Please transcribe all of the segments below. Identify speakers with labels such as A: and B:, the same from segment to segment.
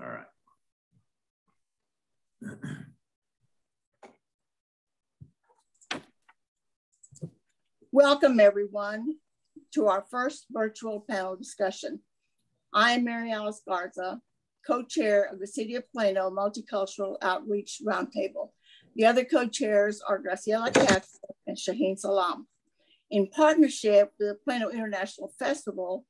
A: All right.
B: Welcome everyone to our first virtual panel discussion. I am Mary Alice Garza, co-chair of the City of Plano Multicultural Outreach Roundtable. The other co-chairs are Graciela Katz and Shaheen Salam. In partnership with the Plano International Festival,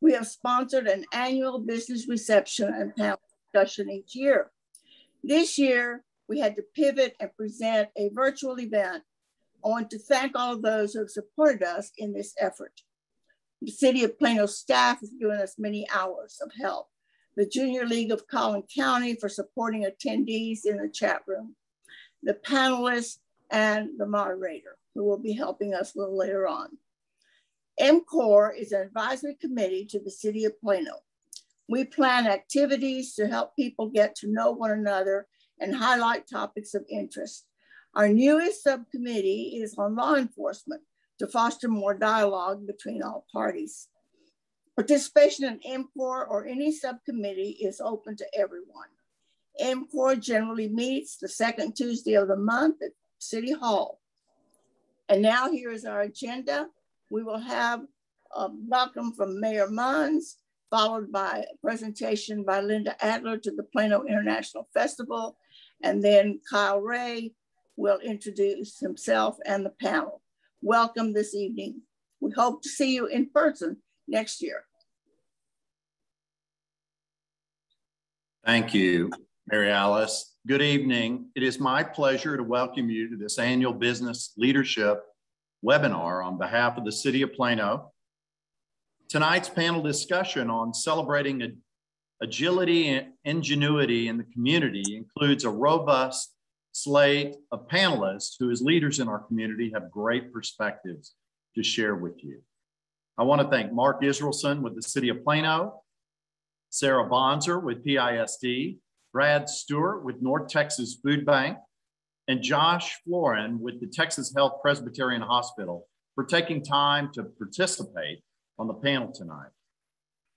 B: we have sponsored an annual business reception and panel discussion each year. This year, we had to pivot and present a virtual event. I want to thank all of those who have supported us in this effort. The City of Plano staff has given us many hours of help. The Junior League of Collin County for supporting attendees in the chat room, the panelists, and the moderator who will be helping us a little later on. MCORE is an advisory committee to the City of Plano. We plan activities to help people get to know one another and highlight topics of interest. Our newest subcommittee is on law enforcement to foster more dialogue between all parties. Participation in MCORE or any subcommittee is open to everyone. MCORE generally meets the second Tuesday of the month at City Hall. And now here is our agenda. We will have a welcome from Mayor Muns, followed by a presentation by Linda Adler to the Plano International Festival. And then Kyle Ray will introduce himself and the panel. Welcome this evening. We hope to see you in person next year.
A: Thank you, Mary Alice. Good evening. It is my pleasure to welcome you to this annual business leadership webinar on behalf of the City of Plano. Tonight's panel discussion on celebrating agility and ingenuity in the community includes a robust slate of panelists who as leaders in our community have great perspectives to share with you. I wanna thank Mark Israelson with the City of Plano, Sara Bonser with PISD, Brad Stewart with North Texas Food Bank, and Josh Floren with the Texas Health Presbyterian Hospital for taking time to participate on the panel tonight.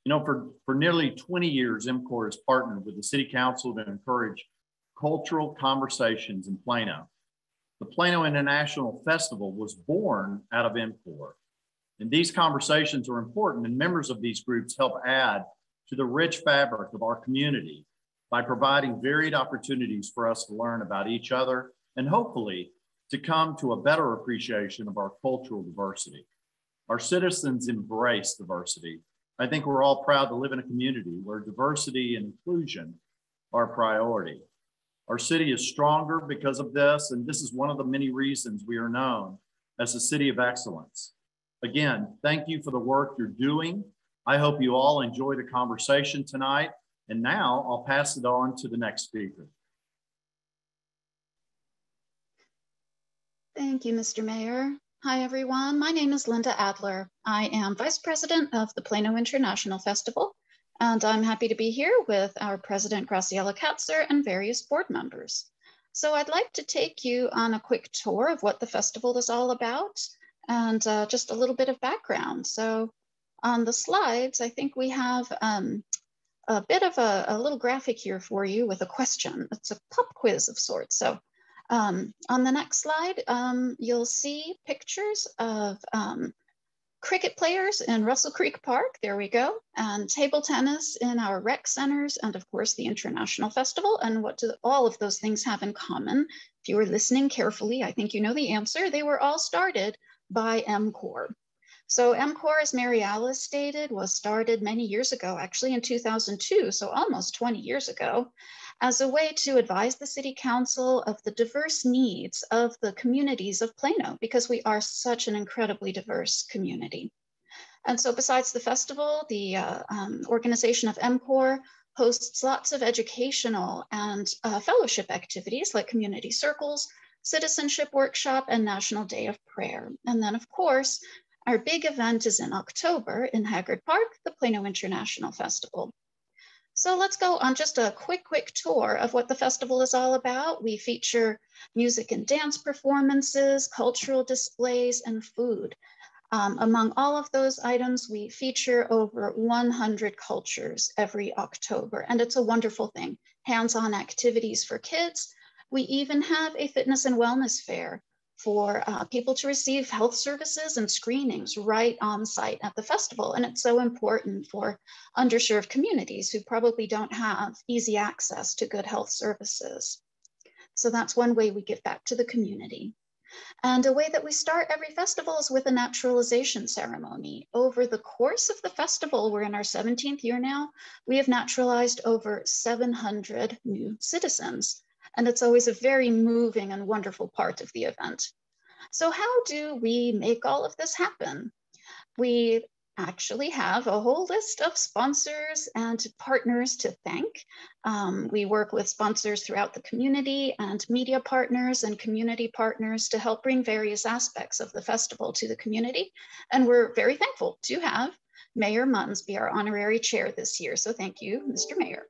A: You know, for, for nearly 20 years, MCORE has partnered with the City Council to encourage cultural conversations in Plano. The Plano International Festival was born out of MCORE. And these conversations are important, and members of these groups help add to the rich fabric of our community by providing varied opportunities for us to learn about each other and hopefully to come to a better appreciation of our cultural diversity. Our citizens embrace diversity. I think we're all proud to live in a community where diversity and inclusion are a priority. Our city is stronger because of this, and this is one of the many reasons we are known as a city of excellence. Again, thank you for the work you're doing I hope you all enjoy the conversation tonight. And now I'll pass it on to the next speaker.
C: Thank you, Mr. Mayor. Hi, everyone. My name is Linda Adler. I am Vice President of the Plano International Festival, and I'm happy to be here with our President Graciela Katzer and various board members. So I'd like to take you on a quick tour of what the festival is all about and uh, just a little bit of background. So on the slides, I think we have um, a bit of a, a, little graphic here for you with a question. It's a pop quiz of sorts. So um, on the next slide, um, you'll see pictures of um, cricket players in Russell Creek Park, there we go, and table tennis in our rec centers, and of course the International Festival. And what do all of those things have in common? If you were listening carefully, I think you know the answer. They were all started by MCORE. So MCORE, as Mary Alice stated, was started many years ago, actually in 2002, so almost 20 years ago, as a way to advise the City Council of the diverse needs of the communities of Plano, because we are such an incredibly diverse community. And so besides the festival, the uh, um, organization of MCORE hosts lots of educational and uh, fellowship activities like community circles, citizenship workshop, and National Day of Prayer. And then, of course, our big event is in October in Haggard Park, the Plano International Festival. So let's go on just a quick, quick tour of what the festival is all about. We feature music and dance performances, cultural displays, and food. Um, among all of those items, we feature over 100 cultures every October, and it's a wonderful thing. Hands-on activities for kids. We even have a fitness and wellness fair for uh, people to receive health services and screenings right on site at the festival. And it's so important for underserved communities who probably don't have easy access to good health services. So that's one way we give back to the community. And a way that we start every festival is with a naturalization ceremony. Over the course of the festival, we're in our 17th year now, we have naturalized over 700 new citizens. And it's always a very moving and wonderful part of the event. So how do we make all of this happen? We actually have a whole list of sponsors and partners to thank. Um, we work with sponsors throughout the community and media partners and community partners to help bring various aspects of the festival to the community. And we're very thankful to have Mayor Muns be our honorary chair this year. So thank you, Mr. Mayor.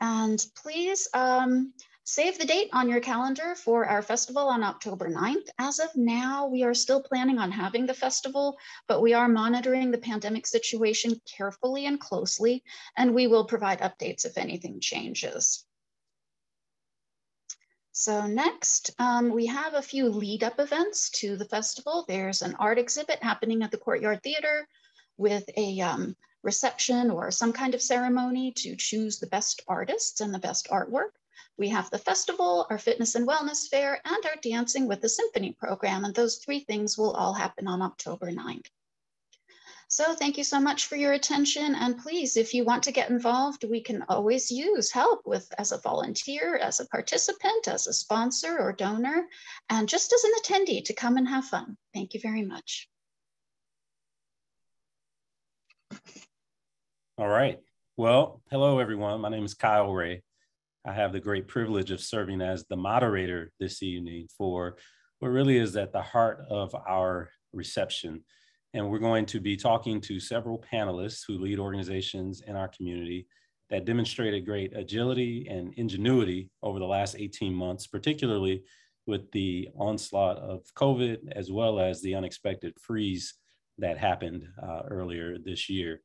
C: And please um, Save the date on your calendar for our festival on October 9th. As of now, we are still planning on having the festival, but we are monitoring the pandemic situation carefully and closely, and we will provide updates if anything changes. So next, um, we have a few lead up events to the festival. There's an art exhibit happening at the Courtyard Theater with a um, reception or some kind of ceremony to choose the best artists and the best artwork. We have the festival, our fitness and wellness fair, and our Dancing with the Symphony program. And those three things will all happen on October 9th. So thank you so much for your attention. And please, if you want to get involved, we can always use help with as a volunteer, as a participant, as a sponsor or donor, and just as an attendee to come and have fun. Thank you very much.
D: All right. Well, hello, everyone. My name is Kyle Ray. I have the great privilege of serving as the moderator this evening for what really is at the heart of our reception. And we're going to be talking to several panelists who lead organizations in our community that demonstrated great agility and ingenuity over the last 18 months, particularly with the onslaught of COVID, as well as the unexpected freeze that happened uh, earlier this year.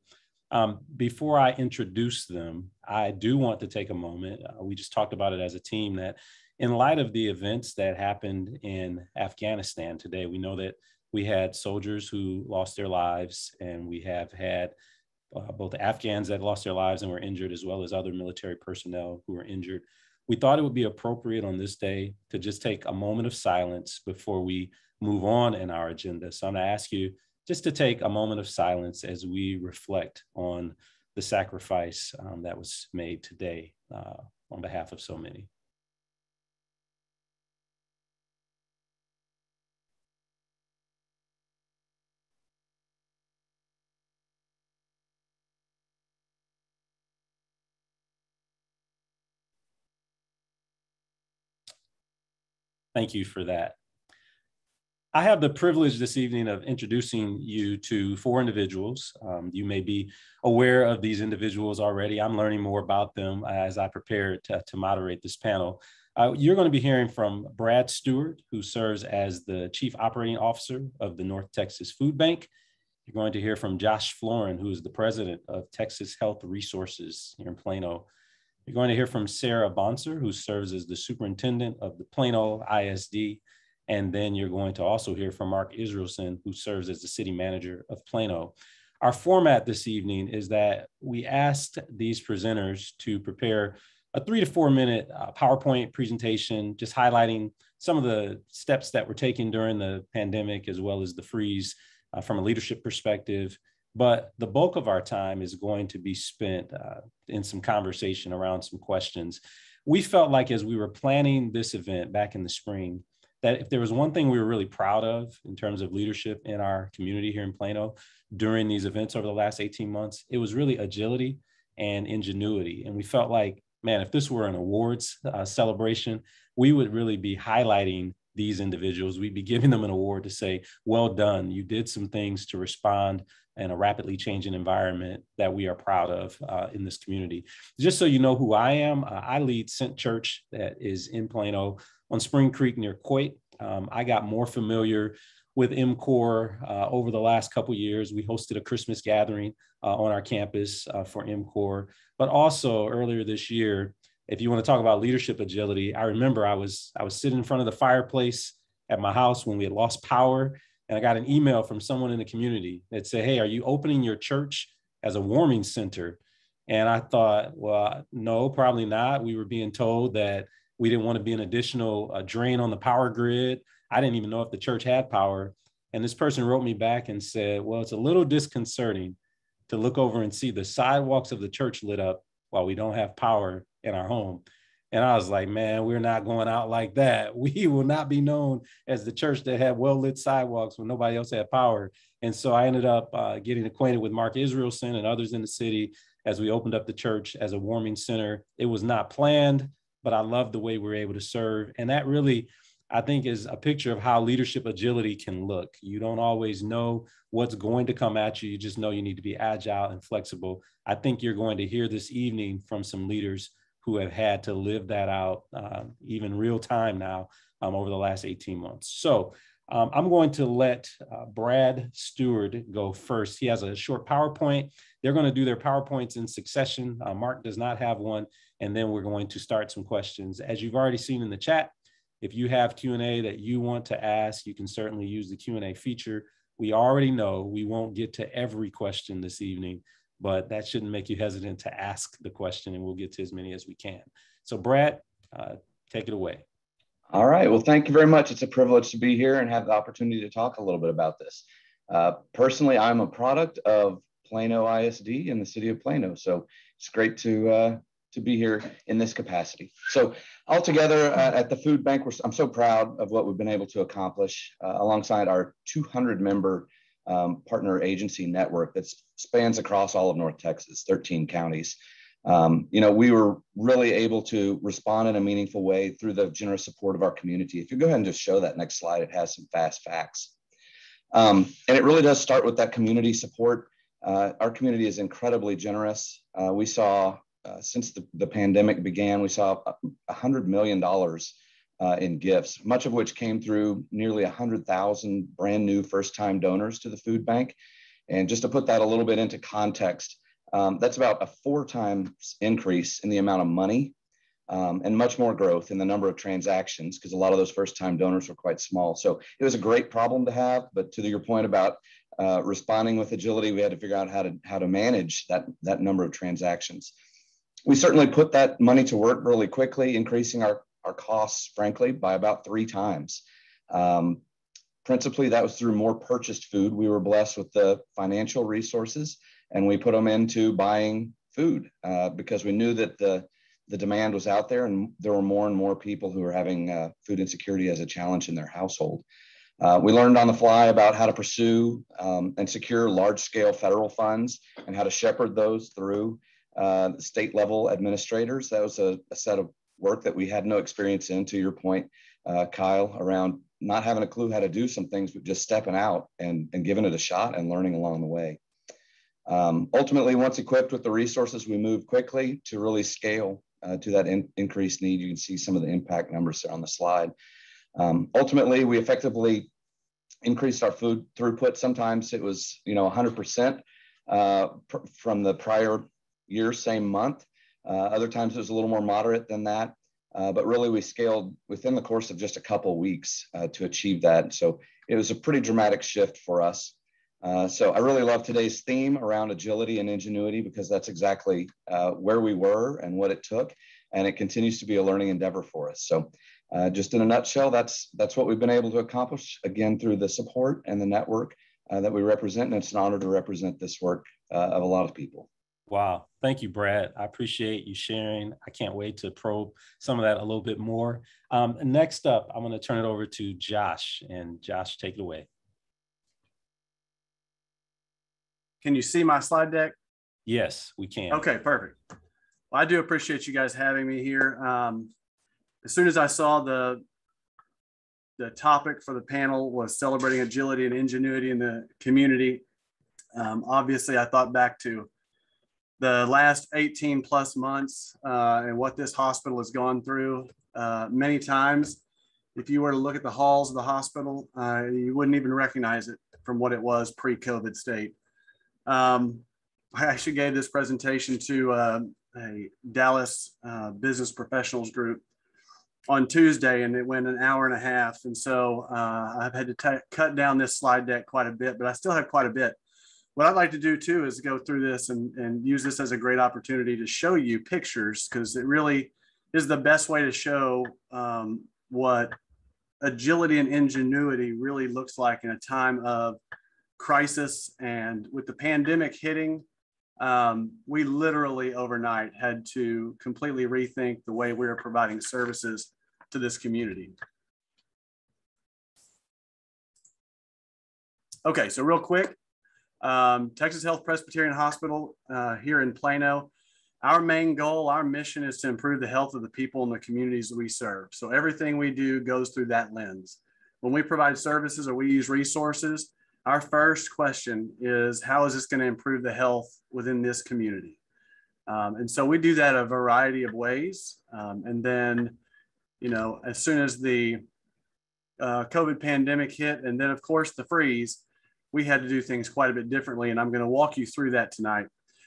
D: Um, before I introduce them, I do want to take a moment. Uh, we just talked about it as a team that, in light of the events that happened in Afghanistan today, we know that we had soldiers who lost their lives, and we have had uh, both Afghans that lost their lives and were injured, as well as other military personnel who were injured. We thought it would be appropriate on this day to just take a moment of silence before we move on in our agenda. So I'm going to ask you just to take a moment of silence as we reflect on the sacrifice um, that was made today uh, on behalf of so many. Thank you for that. I have the privilege this evening of introducing you to four individuals. Um, you may be aware of these individuals already. I'm learning more about them as I prepare to, to moderate this panel. Uh, you're going to be hearing from Brad Stewart, who serves as the Chief Operating Officer of the North Texas Food Bank. You're going to hear from Josh Floren, who is the President of Texas Health Resources here in Plano. You're going to hear from Sara Bonser, who serves as the Superintendent of the Plano ISD. And then you're going to also hear from Mark Israelson, who serves as the city manager of Plano. Our format this evening is that we asked these presenters to prepare a three to four minute uh, PowerPoint presentation, just highlighting some of the steps that were taken during the pandemic, as well as the freeze uh, from a leadership perspective. But the bulk of our time is going to be spent uh, in some conversation around some questions. We felt like as we were planning this event back in the spring, that if there was one thing we were really proud of in terms of leadership in our community here in Plano during these events over the last 18 months, it was really agility and ingenuity. And we felt like, man, if this were an awards uh, celebration, we would really be highlighting these individuals. We'd be giving them an award to say, well done. You did some things to respond in a rapidly changing environment that we are proud of uh, in this community. Just so you know who I am, uh, I lead Sent Church that is in Plano on Spring Creek near Coit. Um, I got more familiar with MCORE uh, over the last couple years. We hosted a Christmas gathering uh, on our campus uh, for MCORE, but also earlier this year, if you want to talk about leadership agility, I remember I was I was sitting in front of the fireplace at my house when we had lost power, and I got an email from someone in the community that said, "Hey, are you opening your church as a warming center?" And I thought, well, no, probably not. We were being told that we didn't want to be an additional uh, drain on the power grid. I didn't even know if the church had power. And this person wrote me back and said, well, it's a little disconcerting to look over and see the sidewalks of the church lit up while we don't have power in our home. And I was like, man, we're not going out like that. We will not be known as the church that had well lit sidewalks when nobody else had power. And so I ended up uh, getting acquainted with Mark Israelson and others in the city as we opened up the church as a warming center. It was not planned, but I love the way we are able to serve. And that really, I think, is a picture of how leadership agility can look. You don't always know what's going to come at you. You just know you need to be agile and flexible. I think you're going to hear this evening from some leaders who have had to live that out, uh, even real time now, um, over the last 18 months. So um, I'm going to let uh, Brad Stewart go first. He has a short PowerPoint. They're going to do their PowerPoints in succession. Uh, Mark does not have one. And then we're going to start some questions. As you've already seen in the chat, if you have Q&A that you want to ask, you can certainly use the Q&A feature. We already know we won't get to every question this evening, but that shouldn't make you hesitant to ask the question and we'll get to as many as we can. So Brad, uh, take it away.
E: All right. Well, thank you very much. It's a privilege to be here and have the opportunity to talk a little bit about this. Uh, personally, I'm a product of Plano ISD in the city of Plano. So it's great to uh, to be here in this capacity. So altogether uh, at the food bank, I'm so proud of what we've been able to accomplish uh, alongside our 200 member um, partner agency network that spans across all of North Texas, 13 counties. Um, you know, we were really able to respond in a meaningful way through the generous support of our community. If you go ahead and just show that next slide, it has some fast facts. Um, and it really does start with that community support. Uh, our community is incredibly generous. Uh, we saw, uh, since the, the pandemic began, we saw $100 million uh, in gifts, much of which came through nearly 100,000 brand new first time donors to the food bank. And just to put that a little bit into context, um, that's about a four times increase in the amount of money um, and much more growth in the number of transactions because a lot of those first time donors were quite small. So it was a great problem to have. But to your point about uh, responding with agility, we had to figure out how to how to manage that that number of transactions. We certainly put that money to work really quickly, increasing our our costs, frankly, by about three times. Um, principally, that was through more purchased food. We were blessed with the financial resources and we put them into buying food uh, because we knew that the the demand was out there and there were more and more people who were having uh, food insecurity as a challenge in their household. Uh, we learned on the fly about how to pursue um, and secure large scale federal funds and how to shepherd those through uh, state level administrators. That was a, a, set of work that we had no experience in, to your point, uh, Kyle, around not having a clue how to do some things, but just stepping out and, and giving it a shot and learning along the way. Um, ultimately, once equipped with the resources, we move quickly to really scale uh, to that in, increased need. You can see some of the impact numbers there on the slide. Um, ultimately, we effectively increased our food throughput. Sometimes it was, you know, 100% uh, from the prior year, same month. Uh, other times it was a little more moderate than that. Uh, but really, we scaled within the course of just a couple weeks uh, to achieve that. So it was a pretty dramatic shift for us. Uh, so I really love today's theme around agility and ingenuity because that's exactly uh, where we were and what it took, and it continues to be a learning endeavor for us. So, uh, just in a nutshell, that's that's what we've been able to accomplish again through the support and the network that we represent, and it's an honor to represent this work of a lot of people.
D: Wow, thank you, Brad. I appreciate you sharing. I can't wait to probe some of that a little bit more. Um, next up, I'm going to turn it over to Josh, and Josh, take it away.
F: Can you see my slide deck?
D: Yes, we can.
F: Okay, perfect. Well, I do appreciate you guys having me here. Um, as soon as I saw the the topic for the panel was celebrating agility and ingenuity in the community, um, obviously I thought back to the last 18 plus months uh, and what this hospital has gone through uh, many times. if you were to look at the halls of the hospital, uh, you wouldn't even recognize it from what it was pre-COVID state. Um, I actually gave this presentation to uh, a Dallas uh, business professionals group on Tuesday, and it went an hour and a half. And so uh, I've had to cut down this slide deck quite a bit, but I still have quite a bit. What I'd like to do too is go through this and, and use this as a great opportunity to show you pictures because it really is the best way to show um, what agility and ingenuity really looks like in a time of crisis. And with the pandemic hitting, um, we literally overnight had to completely rethink the way we are providing services to this community. Okay, so real quick, um, Texas Health Presbyterian Hospital uh, here in Plano. Our main goal, our mission is to improve the health of the people in the communities we serve. So everything we do goes through that lens. When we provide services or we use resources, our first question is how is this going to improve the health within this community? Um, and so we do that a variety of ways. Um, and then, you know, as soon as the uh, COVID pandemic hit, and then of course the freeze, we had to do things quite a bit differently. And I'm going to walk you through that tonight.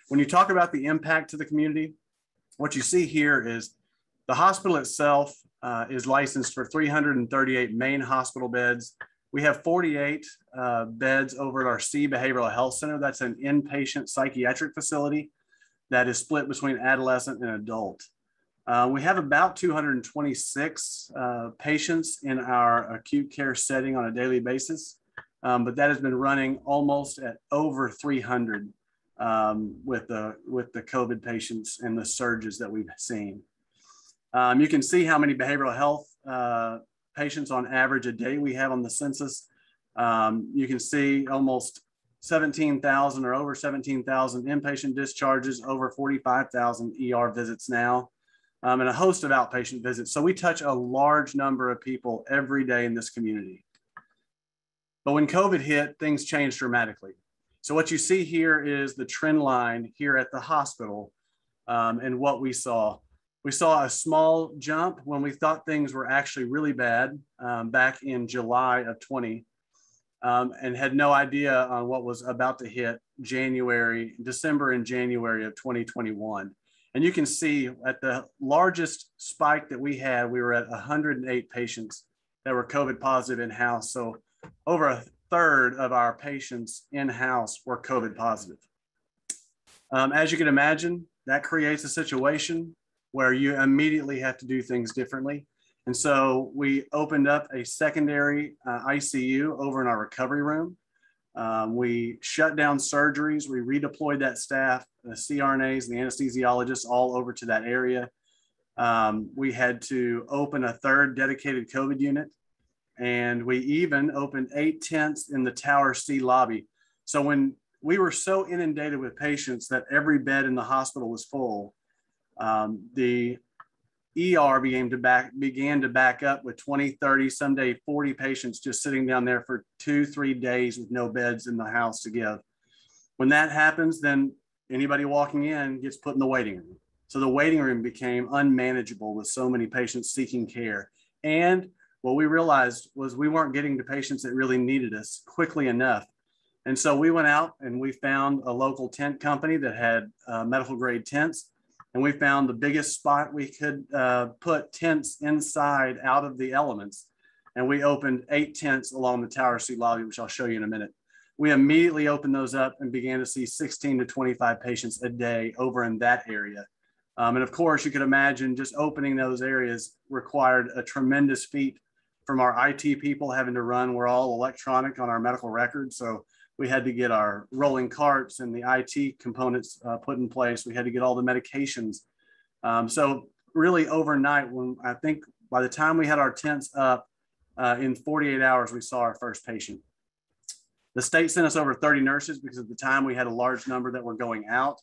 F: When you talk about the impact to the community, what you see here is the hospital itself uh, is licensed for 338 main hospital beds we have 48 uh, beds over at our Seay Behavioral Health Center. That's an inpatient psychiatric facility that is split between adolescent and adult. Uh, we have about 226 uh, patients in our acute care setting on a daily basis, um, but that has been running almost at over 300 um, with, the, with the COVID patients and the surges that we've seen. Um, you can see how many behavioral health uh, patients on average a day we have on the census. Um, you can see almost 17,000 or over 17,000 inpatient discharges, over 45,000 ER visits now, um, and a host of outpatient visits. So we touch a large number of people every day in this community. But when COVID hit, things changed dramatically. So what you see here is the trend line here at the hospital um, and what we saw. We saw a small jump when we thought things were actually really bad um, back in July of 20 um, and had no idea on what was about to hit January, December and January of 2021. And you can see at the largest spike that we had, we were at 108 patients that were COVID positive in house. So over a third of our patients in house were COVID positive. Um, as you can imagine, that creates a situation where you immediately have to do things differently. And so we opened up a secondary uh, ICU over in our recovery room. Um, we shut down surgeries. We redeployed that staff, the CRNAs, and the anesthesiologists, all over to that area. Um, we had to open a third dedicated COVID unit. And we even opened eight tents in the Tower C lobby. So when we were so inundated with patients that every bed in the hospital was full, um, the ER began to back began to back up with 20, 30, someday 40 patients just sitting down there for two, three days with no beds in the house to give. When that happens, then anybody walking in gets put in the waiting room. So the waiting room became unmanageable with so many patients seeking care. And what we realized was we weren't getting to patients that really needed us quickly enough. And so we went out and we found a local tent company that had uh, medical grade tents and we found the biggest spot we could uh, put tents inside out of the elements. And we opened eight tents along the Tower C lobby, which I'll show you in a minute. We immediately opened those up and began to see 16 to 25 patients a day over in that area. Um, and of course, you could imagine just opening those areas required a tremendous feat from our IT people having to run. We're all electronic on our medical records. So we had to get our rolling carts and the IT components uh, put in place. We had to get all the medications. Um, so really overnight, when I think by the time we had our tents up uh, in 48 hours, we saw our first patient. The state sent us over 30 nurses because at the time we had a large number that were going out.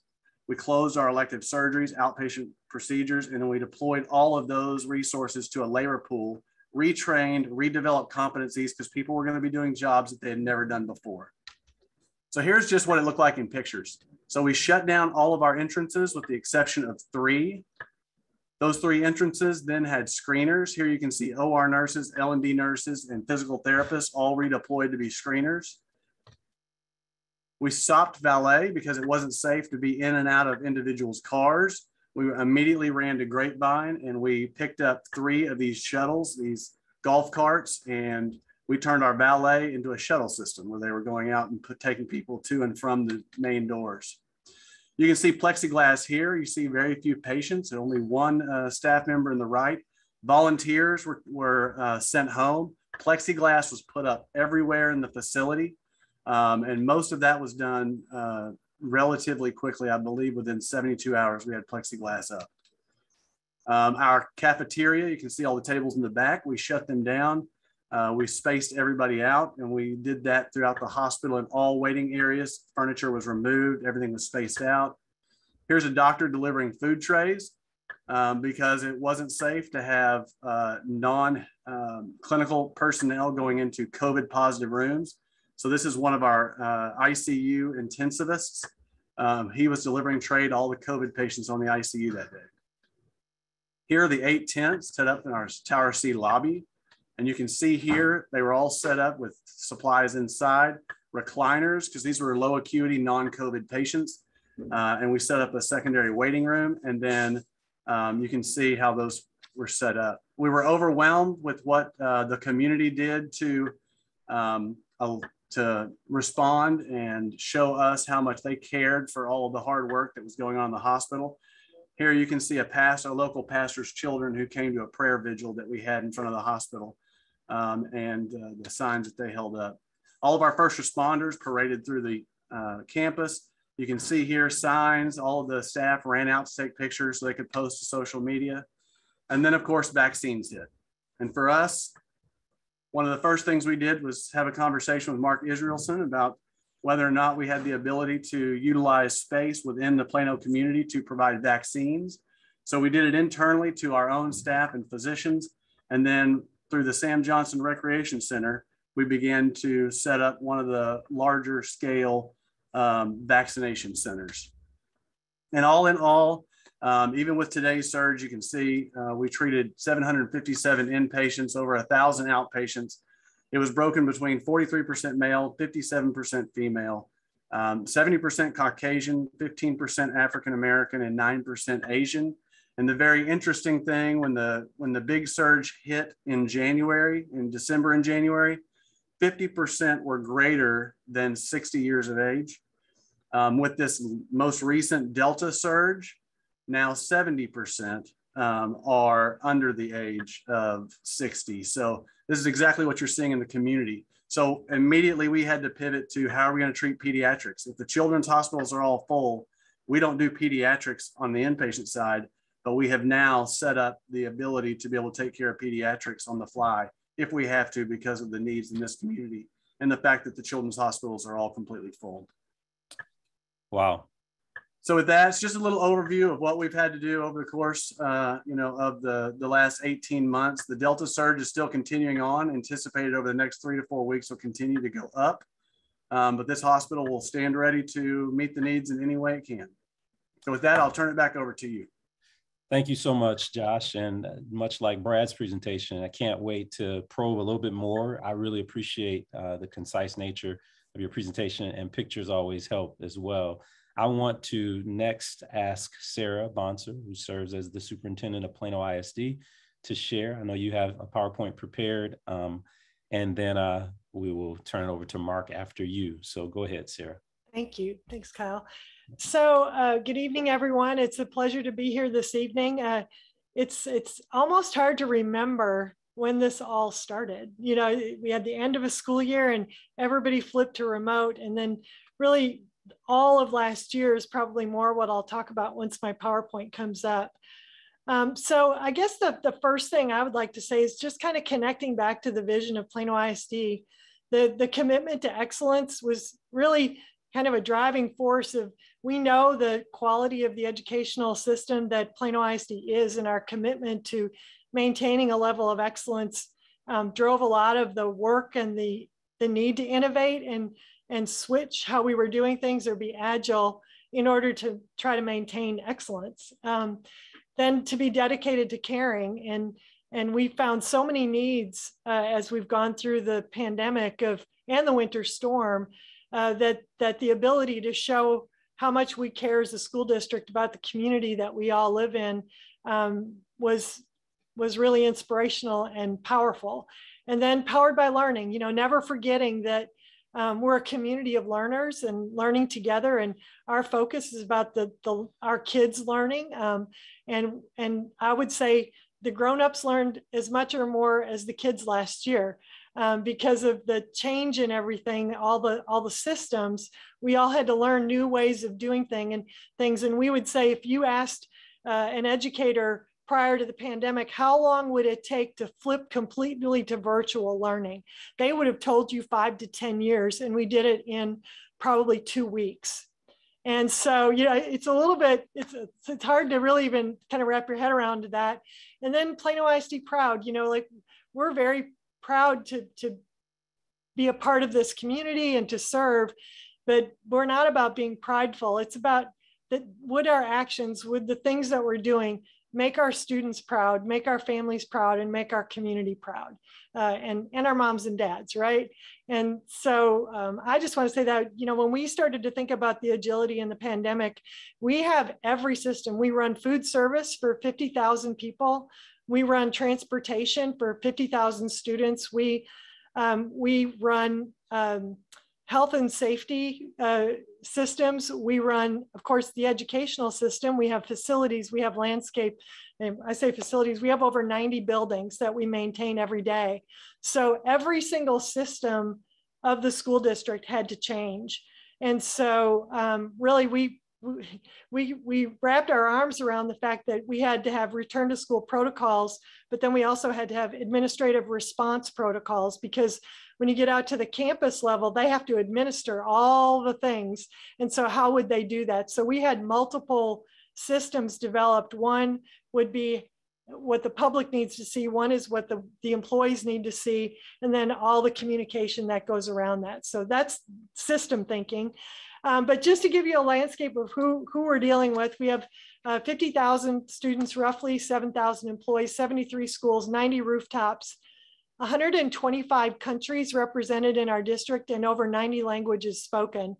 F: We closed our elective surgeries, outpatient procedures, and then we deployed all of those resources to a labor pool, retrained, redeveloped competencies because people were going to be doing jobs that they had never done before. So here's just what it looked like in pictures. So we shut down all of our entrances with the exception of three. Those three entrances then had screeners. Here you can see OR nurses, L&D nurses, and physical therapists all redeployed to be screeners. We stopped valet because it wasn't safe to be in and out of individuals' cars. We immediately ran to Grapevine and we picked up three of these shuttles, these golf carts, and we turned our valet into a shuttle system where they were going out and put, taking people to and from the main doors. You can see plexiglass here. You see very few patients, only one uh, staff member in the right. Volunteers were, were uh, sent home. Plexiglass was put up everywhere in the facility. Um, and most of that was done uh, relatively quickly. I believe within 72 hours, we had plexiglass up. Um, our cafeteria, you can see all the tables in the back. We shut them down. Uh, we spaced everybody out and we did that throughout the hospital in all waiting areas. Furniture was removed, everything was spaced out. Here's a doctor delivering food trays um, because it wasn't safe to have uh, non um, clinical personnel going into COVID positive rooms. So, this is one of our uh, ICU intensivists. Um, he was delivering tray to all the COVID patients on the ICU that day. Here are the eight tents set up in our Tower C lobby. And you can see here, they were all set up with supplies inside, recliners, because these were low acuity, non-COVID patients. Uh, and we set up a secondary waiting room. And then um, you can see how those were set up. We were overwhelmed with what uh, the community did to, um, uh, to respond and show us how much they cared for all of the hard work that was going on in the hospital. Here you can see a pastor, a local pastor's children who came to a prayer vigil that we had in front of the hospital um, and uh, the signs that they held up. All of our first responders paraded through the uh, campus. You can see here signs, all of the staff ran out to take pictures so they could post to social media. And then of course, vaccines hit. And for us, one of the first things we did was have a conversation with Mark Israelson about whether or not we had the ability to utilize space within the Plano community to provide vaccines. So we did it internally to our own staff and physicians. And then through the Sam Johnson Recreation Center, we began to set up one of the larger scale um, vaccination centers. And all in all, um, even with today's surge, you can see uh, we treated 757 inpatients, over a thousand outpatients. It was broken between 43% male, 57% female, 70% um, Caucasian, 15% African American, and 9% Asian. And the very interesting thing when the when the big surge hit in January, in December and January, 50% were greater than 60 years of age. Um, with this most recent Delta surge, now 70% um, are under the age of 60. So this is exactly what you're seeing in the community. So immediately we had to pivot to how are we going to treat pediatrics? If the children's hospitals are all full, we don't do pediatrics on the inpatient side but we have now set up the ability to be able to take care of pediatrics on the fly if we have to because of the needs in this community and the fact that the children's hospitals are all completely full.
D: Wow.
F: So with that, it's just a little overview of what we've had to do over the course, uh, you know, of the, the last 18 months. The Delta surge is still continuing on, anticipated over the next three to four weeks will continue to go up. Um, but this hospital will stand ready to meet the needs in any way it can. So with that, I'll turn it back over to you.
D: Thank you so much, Josh. And uh, much like Brad's presentation, I can't wait to probe a little bit more. I really appreciate uh, the concise nature of your presentation and pictures always help as well. I want to next ask Sara Bonser, who serves as the superintendent of Plano ISD, to share. I know you have a PowerPoint prepared, um, and then uh, we will turn it over to Mark after you. So go ahead, Sara.
G: Thank you. Thanks, Kyle. So, uh, good evening, everyone. It's a pleasure to be here this evening. Uh, it's it's almost hard to remember when this all started. You know, we had the end of a school year and everybody flipped to remote, and then really all of last year is probably more what I'll talk about once my PowerPoint comes up. Um, so I guess the, the first thing I would like to say is just kind of connecting back to the vision of Plano ISD. The, the commitment to excellence was really kind of a driving force of we know the quality of the educational system that Plano ISD is and our commitment to maintaining a level of excellence um, drove a lot of the work and the, the need to innovate and, and switch how we were doing things or be agile in order to try to maintain excellence. Um, then to be dedicated to caring and and we found so many needs uh, as we've gone through the pandemic of and the winter storm uh, that that the ability to show how much we care as a school district about the community that we all live in um, was was really inspirational and powerful and then powered by learning you know never forgetting that um, we're a community of learners and learning together and our focus is about the, the our kids learning. Um, and and i would say the grown-ups learned as much or more as the kids last year. Um, because of the change in everything all the all the systems we all had to learn new ways of doing thing and things. And we would say if you asked uh, an educator prior to the pandemic, how long would it take to flip completely to virtual learning? They would have told you five to 10 years, and we did it in probably two weeks. And so, you know, it's a little bit, it's, it's hard to really even kind of wrap your head around that. And then Plano ISD proud, you know, like we're very proud to, to be a part of this community and to serve, but we're not about being prideful. It's about that would our actions, would the things that we're doing make our students proud, make our families proud, and make our community proud, uh, and and our moms and dads, right? And so um, I just want to say that you know when we started to think about the agility in the pandemic, we have every system. We run food service for fifty thousand people. We run transportation for fifty thousand students. We um, we run um, health and safety uh, systems. We run, of course, the educational system. We have facilities, we have landscape. And I say facilities, we have over 90 buildings that we maintain every day. So every single system of the school district had to change. And so um, really we, we, we wrapped our arms around the fact that we had to have return to school protocols, but then we also had to have administrative response protocols because when you get out to the campus level, they have to administer all the things. And so how would they do that? So we had multiple systems developed. One would be what the public needs to see. One is what the, the employees need to see, and then all the communication that goes around that. So that's system thinking. Um, but just to give you a landscape of who, who we're dealing with, we have uh, 50,000 students, roughly 7,000 employees, 73 schools, 90 rooftops, 125 countries represented in our district and over 90 languages spoken.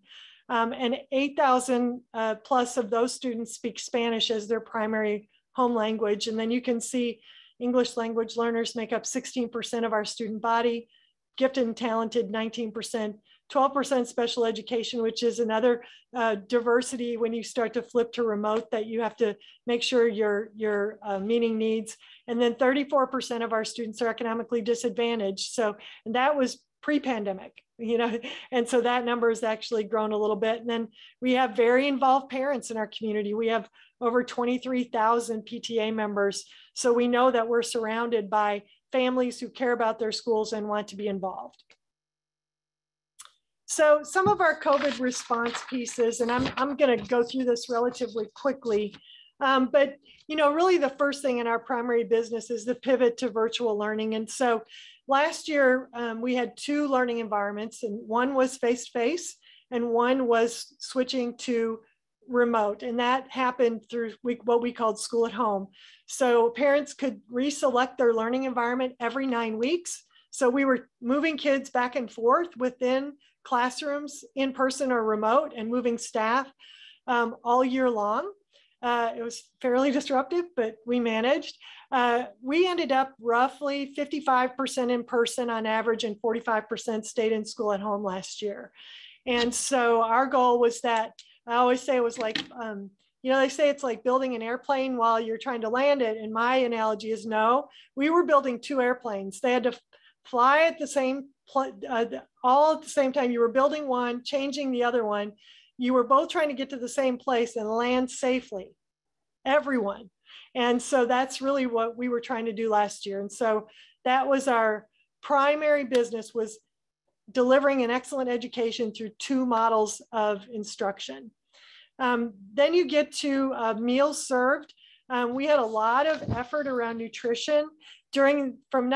G: Um, and 8,000 uh, plus of those students speak Spanish as their primary home language. And then you can see English language learners make up 16% of our student body, gifted and talented 19%, 12% special education, which is another uh, diversity when you start to flip to remote that you have to make sure your, your uh, meeting needs. And then 34% of our students are economically disadvantaged. So, and that was pre-pandemic, you know, and so that number has actually grown a little bit. And then we have very involved parents in our community. We have over 23,000 PTA members. So we know that we're surrounded by families who care about their schools and want to be involved. So some of our COVID response pieces, and I'm, I'm going to go through this relatively quickly, um, but you know, really the first thing in our primary business is the pivot to virtual learning. And so last year um, we had two learning environments, and one was face-to-face, and one was switching to remote, and that happened through what we called school at home. So parents could reselect their learning environment every nine weeks. So we were moving kids back and forth within classrooms in person or remote and moving staff um, all year long. Uh, it was fairly disruptive, but we managed. Uh, we ended up roughly 55% in person on average and 45% stayed in school at home last year. And so our goal was that I always say it was like, um, you know, they say it's like building an airplane while you're trying to land it. And my analogy is no, we were building two airplanes. They had to fly at the same uh, all at the same time. You were building one, changing the other one. You were both trying to get to the same place and land safely, everyone. And so that's really what we were trying to do last year. And so that was our primary business was delivering an excellent education through two models of instruction. Um, then you get to uh, meals served. Um, we had a lot of effort around nutrition during from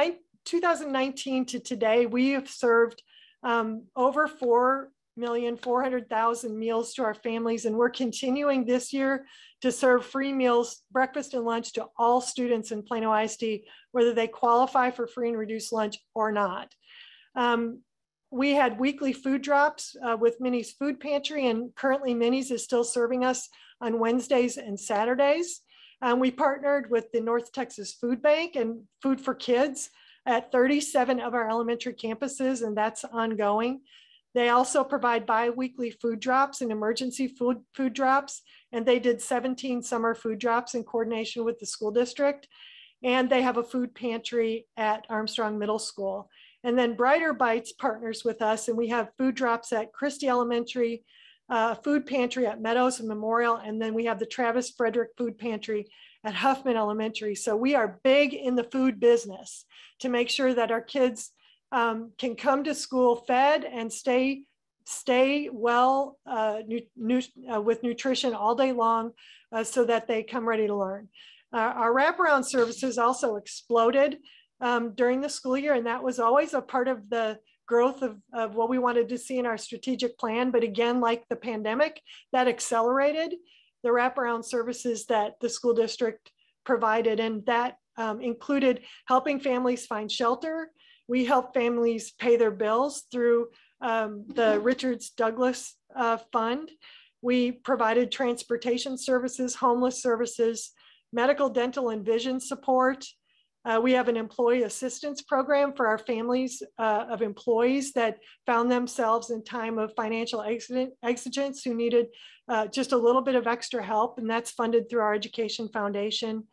G: 2019 to today, we have served um, over four million, 400,000 meals to our families. And we're continuing this year to serve free meals, breakfast and lunch to all students in Plano ISD, whether they qualify for free and reduced lunch or not. Um, we had weekly food drops uh, with Minnie's Food Pantry, and currently Minnie's is still serving us on Wednesdays and Saturdays. Um, we partnered with the North Texas Food Bank and Food for Kids at 37 of our elementary campuses, and that's ongoing. They also provide bi-weekly food drops and emergency food, food drops, and they did 17 summer food drops in coordination with the school district. And they have a food pantry at Armstrong Middle School. And then Brighter Bites partners with us, and we have food drops at Christie Elementary, uh, food pantry at Meadows and Memorial, and then we have the Travis Frederick Food Pantry at Huffman Elementary. So we are big in the food business to make sure that our kids um, can come to school fed and stay stay well uh, nu nu uh, with nutrition all day long uh, so that they come ready to learn. Uh, our wraparound services also exploded um, during the school year, and that was always a part of the growth of, of what we wanted to see in our strategic plan. But again, like the pandemic, that accelerated the wraparound services that the school district provided, and that um, included helping families find shelter, we help families pay their bills through um, the Richards Douglas uh, Fund. We provided transportation services, homeless services, medical, dental, and vision support. Uh, we have an employee assistance program for our families uh, of employees that found themselves in time of financial exigence who needed uh, just a little bit of extra help, and that's funded through our Education Foundation.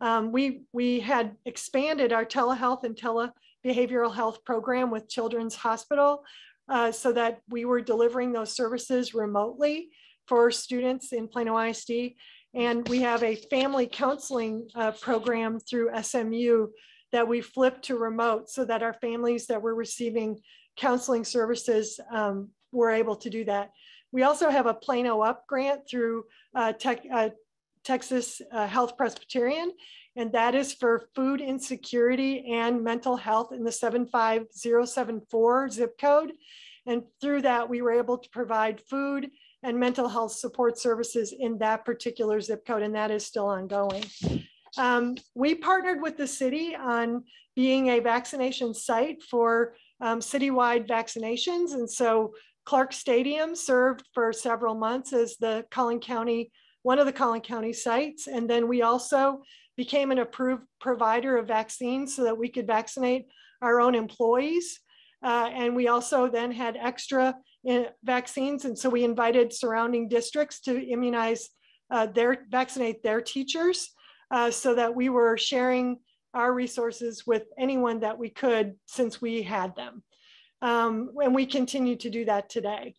G: Um, we, we had expanded our telehealth and telebehavioral health program with Children's Hospital uh, so that we were delivering those services remotely for students in Plano ISD. And we have a family counseling uh, program through SMU that we flipped to remote so that our families that were receiving counseling services um, were able to do that. We also have a Plano Up grant through uh, tech, uh, Texas uh, Health Presbyterian, and that is for food insecurity and mental health in the 75074 zip code. And through that, we were able to provide food and mental health support services in that particular zip code, and that is still ongoing. Um, we partnered with the city on being a vaccination site for um, citywide vaccinations. And so Clark Stadium served for several months as the Collin County, one of the Collin County sites. And then we also became an approved provider of vaccines so that we could vaccinate our own employees. Uh, and we also then had extra vaccines. And so we invited surrounding districts to immunize uh, their, vaccinate their teachers uh, so that we were sharing our resources with anyone that we could since we had them. Um, and we continue to do that today.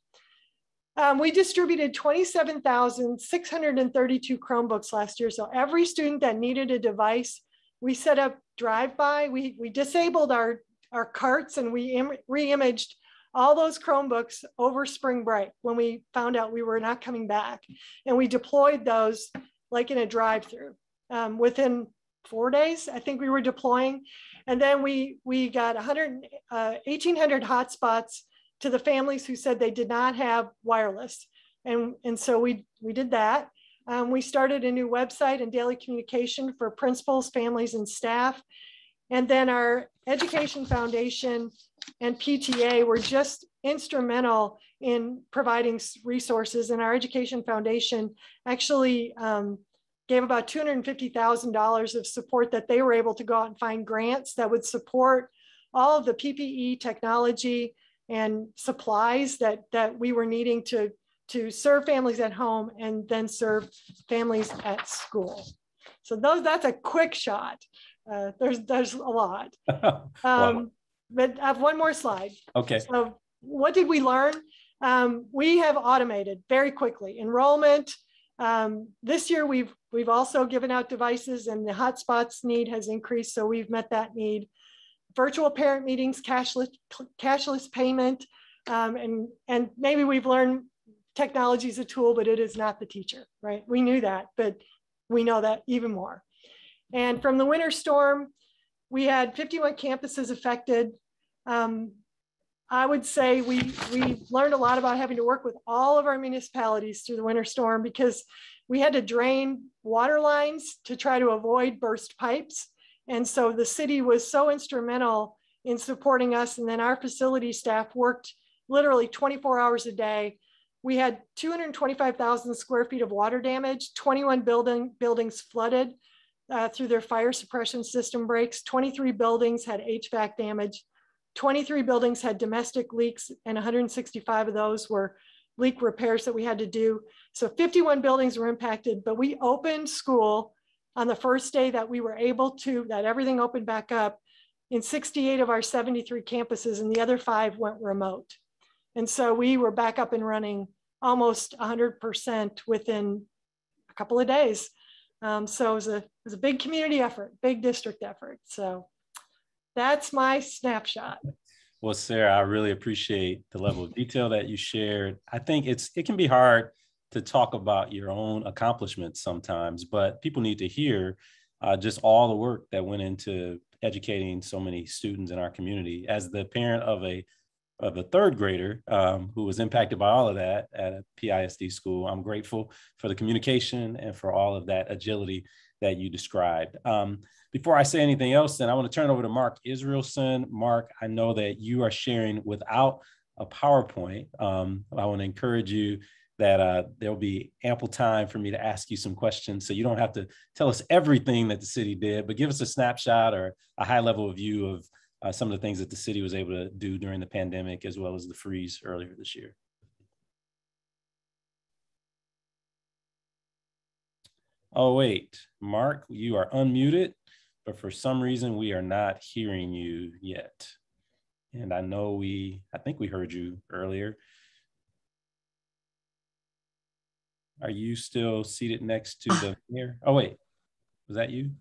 G: Um, we distributed 27,632 Chromebooks last year. So every student that needed a device, we set up drive-by. We, we disabled our, our carts and we re-imaged all those Chromebooks over spring break when we found out we were not coming back. And we deployed those like in a drive-through. Um, within four days, I think we were deploying. And then we, we got 100, uh, 1,800 hotspots to the families who said they did not have wireless. And, and so we, we did that. Um, we started a new website and daily communication for principals, families, and staff. And then our Education Foundation and PTA were just instrumental in providing resources. And our Education Foundation actually um, gave about $250,000 of support that they were able to go out and find grants that would support all of the PPE technology, and supplies that, that we were needing to, to serve families at home and then serve families at school. So those that's a quick shot. Uh, there's there's a lot. Um, But I have one more slide.
D: Okay.
G: So what did we learn? Um, we have automated very quickly enrollment. Um, this year we've we've also given out devices and the hotspots need has increased, so we've met that need virtual parent meetings, cashless, cashless payment, um, and, and maybe we've learned technology is a tool, but it is not the teacher, right? We knew that, but we know that even more. And from the winter storm, we had 51 campuses affected. Um, I would say we we learned a lot about having to work with all of our municipalities through the winter storm because we had to drain water lines to try to avoid burst pipes. And so the city was so instrumental in supporting us. And then our facility staff worked literally 24 hours a day. We had 225,000 square feet of water damage, 21 building, buildings flooded uh, through their fire suppression system breaks, 23 buildings had HVAC damage, 23 buildings had domestic leaks, and 165 of those were leak repairs that we had to do. So 51 buildings were impacted, but we opened school on the first day that we were able to, that everything opened back up in 68 of our 73 campuses and the other five went remote. And so we were back up and running almost 100% within a couple of days. Um, so it was, a, it was a big community effort, big district effort. So that's my snapshot.
D: Well, Sara, I really appreciate the level of detail that you shared. I think it's it can be hard to talk about your own accomplishments sometimes, but people need to hear uh, just all the work that went into educating so many students in our community. As the parent of a of a third grader um, who was impacted by all of that at a PISD school, I'm grateful for the communication and for all of that agility that you described. Um, before I say anything else, then I want to turn over to Mark Israelson. Mark, I know that you are sharing without a PowerPoint. Um, I want to encourage you that uh, there'll be ample time for me to ask you some questions. So you don't have to tell us everything that the city did, but give us a snapshot or a high level view of uh, some of the things that the city was able to do during the pandemic, as well as the freeze earlier this year. Oh, wait, Mark, you are unmuted but for some reason we are not hearing you yet. And I know we, I think we heard you earlier. Are you still seated next to the mirror? Oh wait, was that you?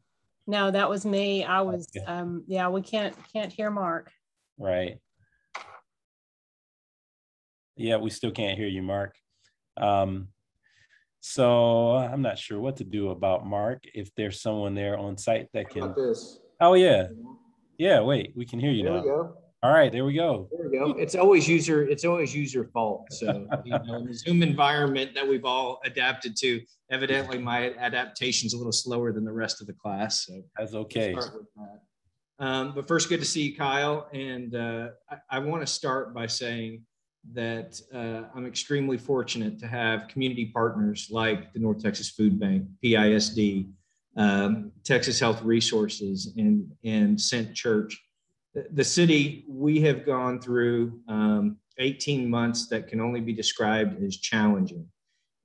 H: No, that was me. I was, um, yeah, we can't, can't hear Mark.
D: Right. Yeah, we still can't hear you, Mark. Um, so I'm not sure what to do about Mark. If there's someone there on site that can.
I: this?
D: Oh yeah, yeah. Wait, we can hear you
I: there
D: now. All right, there we go.
I: There we go. It's always user. It's always user fault. So you know, in the Zoom environment that we've all adapted to, evidently my adaptation's a little slower than the rest of the class. So
D: that's okay.
I: That. Um, but first, good to see you, Kyle. And uh, I, I want to start by saying that uh, I'm extremely fortunate to have community partners like the North Texas Food Bank, PISD, um, Texas Health Resources, and, and Sent Church. The, city, we have gone through um, 18 months that can only be described as challenging.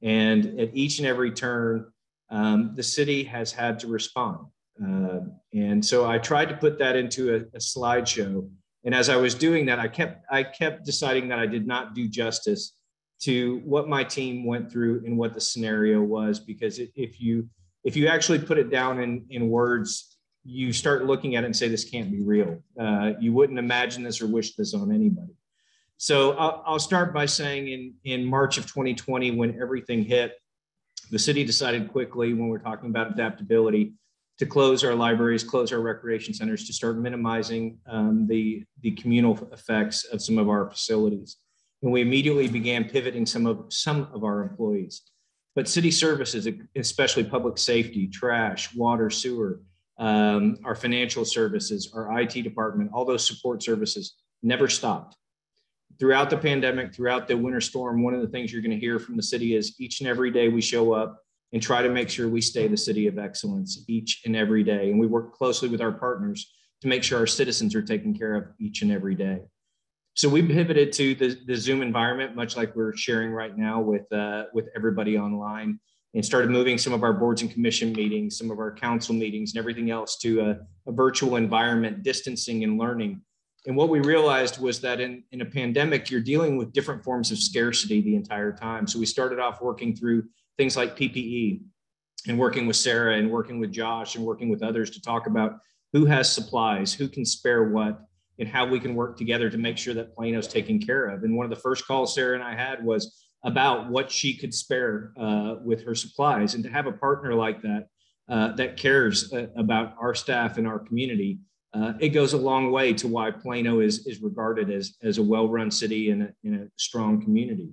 I: And at each and every turn, um, the city has had to respond. Uh, and so I tried to put that into a, a slideshow and as I was doing that, I kept I kept deciding that I did not do justice to what my team went through and what the scenario was because if you if you actually put it down in in words you start looking at it and say this can't be real uh, you wouldn't imagine this or wish this on anybody so I'll, I'll start by saying in in march of 2020 when everything hit the city decided quickly when we're talking about adaptability to close our libraries, close our recreation centers, to start minimizing um, the, the communal effects of some of our facilities. And we immediately began pivoting some of, some of our employees. But city services, especially public safety, trash, water, sewer, um, our financial services, our IT department, all those support services never stopped. Throughout the pandemic, throughout the winter storm, one of the things you're going to hear from the city is each and every day we show up, and try to make sure we stay the city of excellence each and every day. And we work closely with our partners to make sure our citizens are taken care of each and every day. So we pivoted to the, the Zoom environment, much like we're sharing right now with, uh, with everybody online, and started moving some of our boards and commission meetings, some of our council meetings, and everything else to a, a virtual environment, distancing and learning. And what we realized was that in, in a pandemic, you're dealing with different forms of scarcity the entire time. So we started off working through things like PPE and working with Sara and working with Josh and working with others to talk about who has supplies, who can spare what, and how we can work together to make sure that Plano's taken care of. And one of the first calls Sara and I had was about what she could spare uh, with her supplies. And to have a partner like that, uh, that cares uh, about our staff and our community, uh, it goes a long way to why Plano is, is regarded as, as a well-run city and a, and a strong community.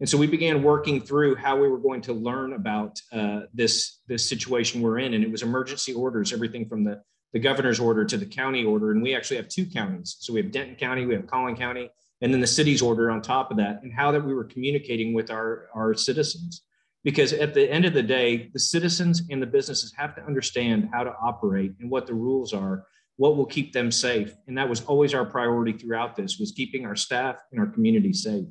I: And so we began working through how we were going to learn about uh, this, this situation we're in. And it was emergency orders, everything from the, the governor's order to the county order. And we actually have two counties. So we have Denton County, we have Collin County, and then the city's order on top of that, and how that we were communicating with our, our citizens. Because at the end of the day, the citizens and the businesses have to understand how to operate and what the rules are what will keep them safe and that was always our priority throughout this was keeping our staff and our community safe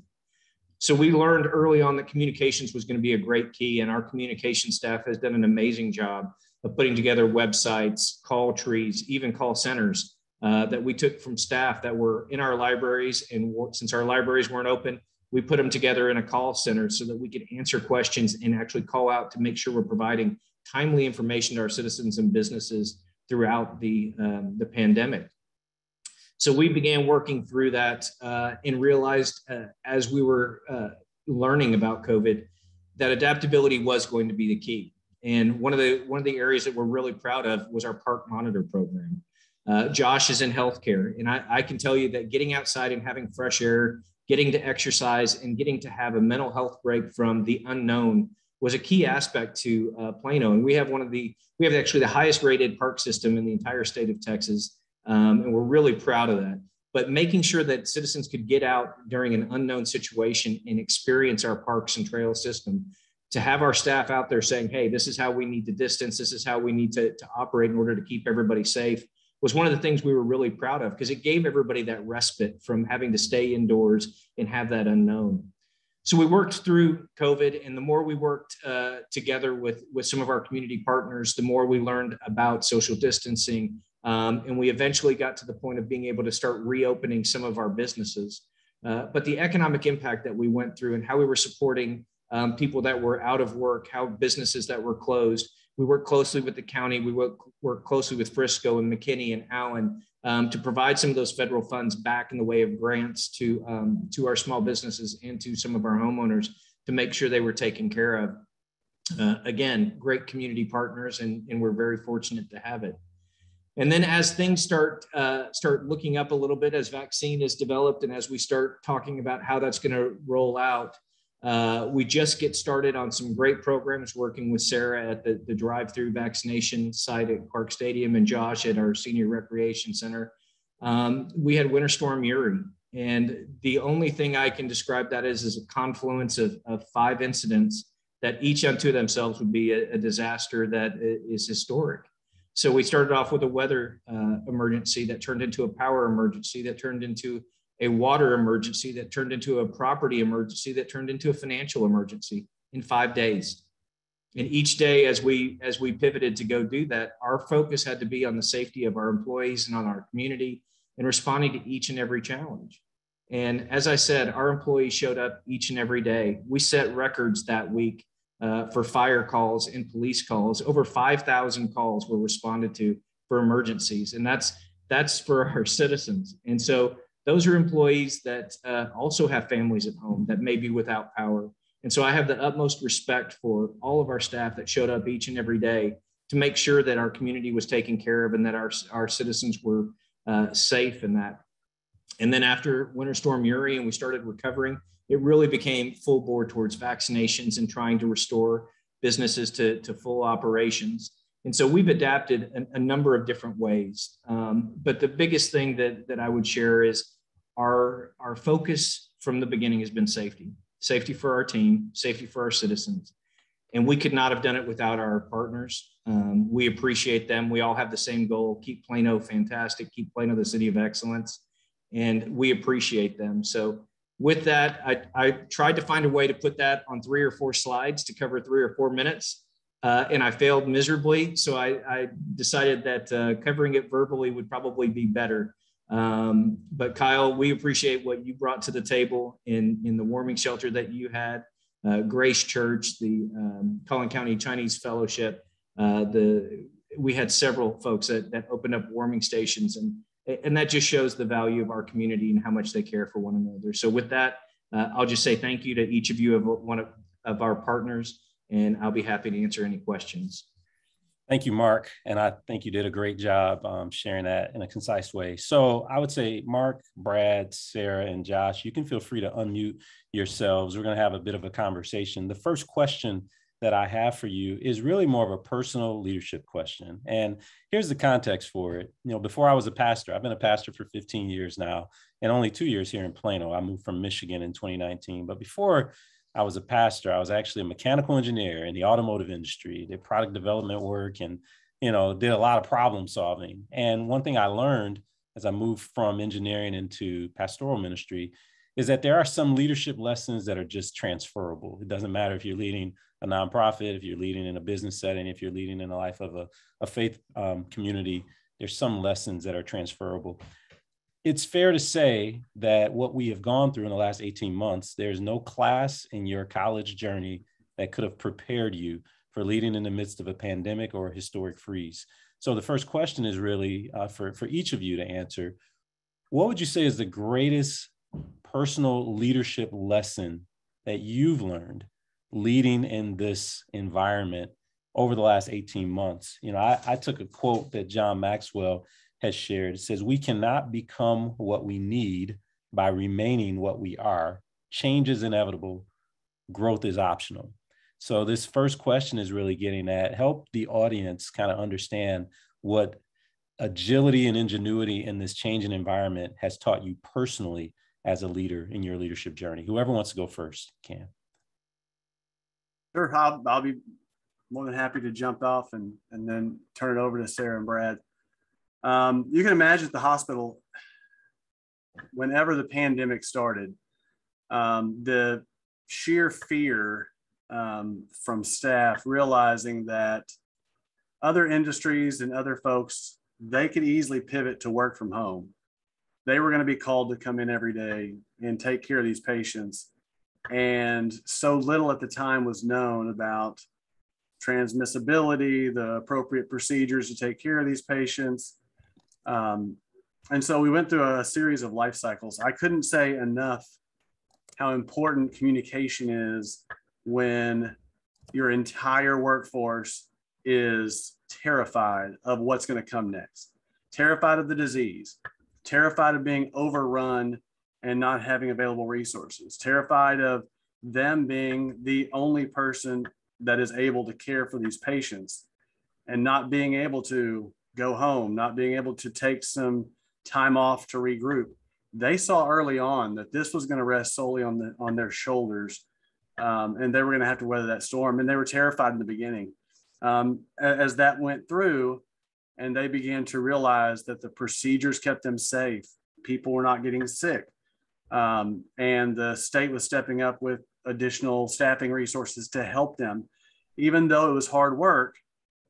I: so we learned early on that communications was going to be a great key and our communication staff has done an amazing job of putting together websites call trees even call centers uh, that we took from staff that were in our libraries and since our libraries weren't open we put them together in a call center so that we could answer questions and actually call out to make sure we're providing timely information to our citizens and businesses throughout the, um, the pandemic. So we began working through that uh, and realized uh, as we were uh, learning about COVID that adaptability was going to be the key. And one of the one of the areas that we're really proud of was our park monitor program. Uh, Josh is in healthcare, and I, I, can tell you that getting outside and having fresh air, getting to exercise, and getting to have a mental health break from the unknown was a key aspect to uh, Plano. And we have one of the, we have actually the highest rated park system in the entire state of Texas. Um, and we're really proud of that. But making sure that citizens could get out during an unknown situation and experience our parks and trail system, to have our staff out there saying, hey, this is how we need to distance, this is how we need to, to operate in order to keep everybody safe, was one of the things we were really proud of because it gave everybody that respite from having to stay indoors and have that unknown so we worked through COVID, and the more we worked uh, together with with some of our community partners, the more we learned about social distancing, um, and we eventually got to the point of being able to start reopening some of our businesses. Uh, but the economic impact that we went through and how we were supporting um, people that were out of work, how businesses that were closed. We work closely with the county. We work, worked closely with Frisco and McKinney and Allen um, to provide some of those federal funds back in the way of grants to, um, to our small businesses and to some of our homeowners to make sure they were taken care of. Uh, again, great community partners, and, and we're very fortunate to have it. And then as things start uh, start looking up a little bit, as vaccine is developed, and as we start talking about how that's going to roll out, uh, we just get started on some great programs working with Sara at the, the drive-through vaccination site at Clark Stadium and Josh at our senior recreation center. Um, we had Winter Storm Uri, and the only thing I can describe that as is a confluence of, of five incidents that each unto themselves would be a, a disaster that is historic. So we started off with a weather uh, emergency that turned into a power emergency that turned into a water emergency that turned into a property emergency that turned into a financial emergency in five days. And each day as we as we pivoted to go do that our focus had to be on the safety of our employees and on our community and responding to each and every challenge. And as i said our employees showed up each and every day. We set records that week uh, for fire calls and police calls. Over 5000 calls were responded to for emergencies. And that's that's for our citizens. And so those are employees that uh, also have families at home that may be without power. And so I have the utmost respect for all of our staff that showed up each and every day to make sure that our community was taken care of and that our, our citizens were uh, safe in that. And then after Winter Storm Uri and we started recovering, it really became full bore towards vaccinations and trying to restore businesses to, to full operations. And so we've adapted a, a number of different ways. Um, but the biggest thing that, that I would share is our, our focus from the beginning has been safety safety for our team, safety for our citizens. And we could not have done it without our partners. Um, we appreciate them. We all have the same goal keep Plano fantastic, keep Plano the city of excellence. And we appreciate them. So, with that, I, I tried to find a way to put that on three or four slides to cover three or four minutes uh, and I failed miserably. So I, I decided that uh, covering it verbally would probably be better. Um, but Kyle, we appreciate what you brought to the table in, in the warming shelter that you had, uh, Grace Church, the um, Collin County Chinese Fellowship. Uh, the we had several folks that, that opened up warming stations, and and that just shows the value of our community and how much they care for one another. So with that, uh, I'll just say thank you to each of you of one of, of our partners and I'll be happy to answer any questions.
D: Thank you, Mark. And I think you did a great job um, sharing that in a concise way. So I would say, Mark, Brad, Sara, and Josh, you can feel free to unmute yourselves. We're going to have a bit of a conversation. The first question that I have for you is really more of a personal leadership question. And here's the context for it. You know, before I was a pastor, I've been a pastor for 15 years now, and only two years here in Plano. I moved from Michigan in 2019. But before I was a pastor. I was actually a mechanical engineer in the automotive industry, did product development work and, you know, did a lot of problem solving. And one thing I learned as I moved from engineering into pastoral ministry is that there are some leadership lessons that are just transferable. It doesn't matter if you're leading a nonprofit, if you're leading in a business setting, if you're leading in the life of a, a faith um, community, there's some lessons that are transferable it's fair to say that what we have gone through in the last 18 months, there's no class in your college journey that could have prepared you for leading in the midst of a pandemic or a historic freeze. So the first question is really uh, for, for each of you to answer. What would you say is the greatest personal leadership lesson that you've learned leading in this environment over the last 18 months? You know, I, I took a quote that John Maxwell has shared. It says, We cannot become what we need by remaining what we are. Change is inevitable, growth is optional. So, this first question is really getting at help the audience kind of understand what agility and ingenuity in this changing environment has taught you personally as a leader in your leadership journey. Whoever wants to go first can.
F: Sure, I'll, I'll be more than happy to jump off and, and then turn it over to Sara and Brad. Um, you can imagine at the hospital, whenever the pandemic started, um, the sheer fear um, from staff realizing that other industries and other folks, they could easily pivot to work from home. They were going to be called to come in every day and take care of these patients. And so little at the time was known about transmissibility, the appropriate procedures to take care of these patients, um, and so we went through a series of life cycles. I couldn't say enough how important communication is when your entire workforce is terrified of what's going to come next, terrified of the disease, terrified of being overrun and not having available resources, terrified of them being the only person that is able to care for these patients and not being able to go home, not being able to take some time off to regroup. They saw early on that this was going to rest solely on the on their shoulders, um, and they were going to have to weather that storm. And they were terrified in the beginning. Um, as that went through, and they began to realize that the procedures kept them safe. People were not getting sick, um, and the state was stepping up with additional staffing resources to help them. Even though it was hard work,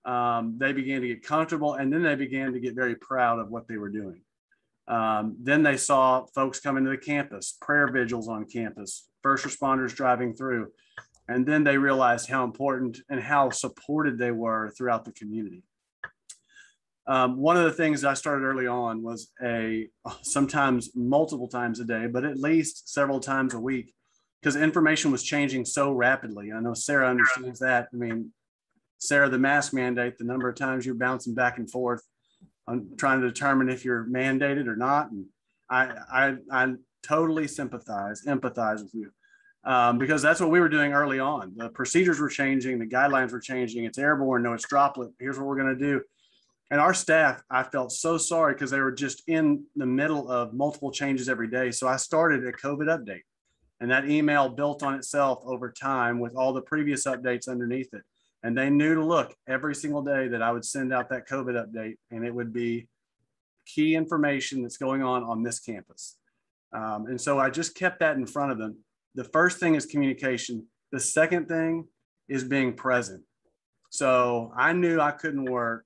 F: um, they began to get comfortable and then they began to get very proud of what they were doing. Um, then they saw folks coming to the campus, prayer vigils on campus, first responders driving through. And then they realized how important and how supported they were throughout the community. Um, one of the things I started early on was a sometimes multiple times a day, but at least several times a week, because information was changing so rapidly. I know Sara understands that. I mean, Sara, the mask mandate, the number of times you're bouncing back and forth on trying to determine if you're mandated or not. And I, I, I totally sympathize, empathize with you um, because that's what we were doing early on. The procedures were changing, the guidelines were changing. It's airborne, no, it's droplet. Here's what we're going to do. And our staff, I felt so sorry because they were just in the middle of multiple changes every day. So I started a COVID update. And that email built on itself over time with all the previous updates underneath it. And they knew to look every single day that I would send out that COVID update and it would be key information that's going on on this campus. Um, and so I just kept that in front of them. The first thing is communication. The second thing is being present. So I knew I couldn't work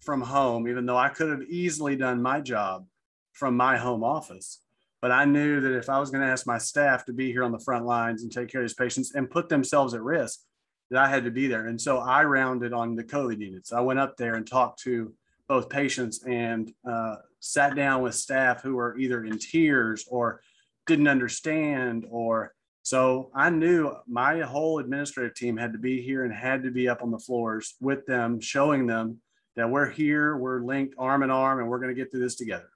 F: from home, even though I could have easily done my job from my home office. But I knew that if I was going to ask my staff to be here on the front lines and take care of these patients and put themselves at risk, that I had to be there. And so I rounded on the COVID units. I went up there and talked to both patients and uh, sat down with staff who were either in tears or didn't understand or So I knew my whole administrative team had to be here and had to be up on the floors with them, showing them that we're here, we're linked arm in arm, and we're going to get through this together.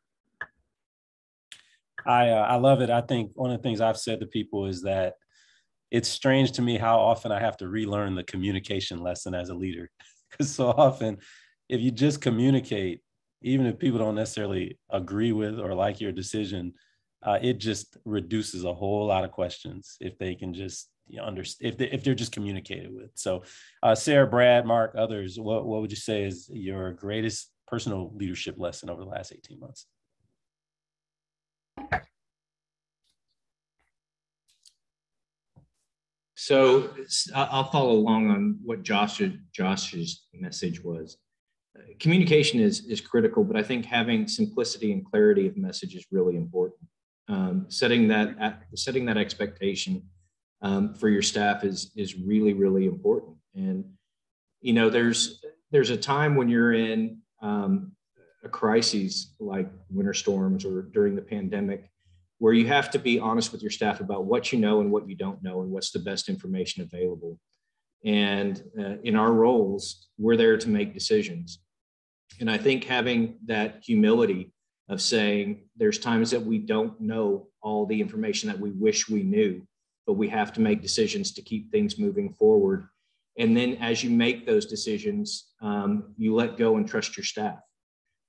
D: I uh, I love it. I think one of the things I've said to people is that it's strange to me how often I have to relearn the communication lesson as a leader. Because so often, if you just communicate, even if people don't necessarily agree with or like your decision, uh, it just reduces a whole lot of questions if they can just you know, understand if they if they're just communicated with. So, uh, Sara, Brad, Mark, others, what what would you say is your greatest personal leadership lesson over the last eighteen months?
I: So I'll follow along on what Josh, Josh's message was. Communication is, is critical, but I think having simplicity and clarity of message is really important. Um, setting that setting that expectation um, for your staff is is really really important. And you know, there's there's a time when you're in um, a crisis like winter storms or during the pandemic where you have to be honest with your staff about what you know and what you don't know and what's the best information available. And uh, in our roles, we're there to make decisions. And I think having that humility of saying there's times that we don't know all the information that we wish we knew, but we have to make decisions to keep things moving forward. And then as you make those decisions, um, you let go and trust your staff.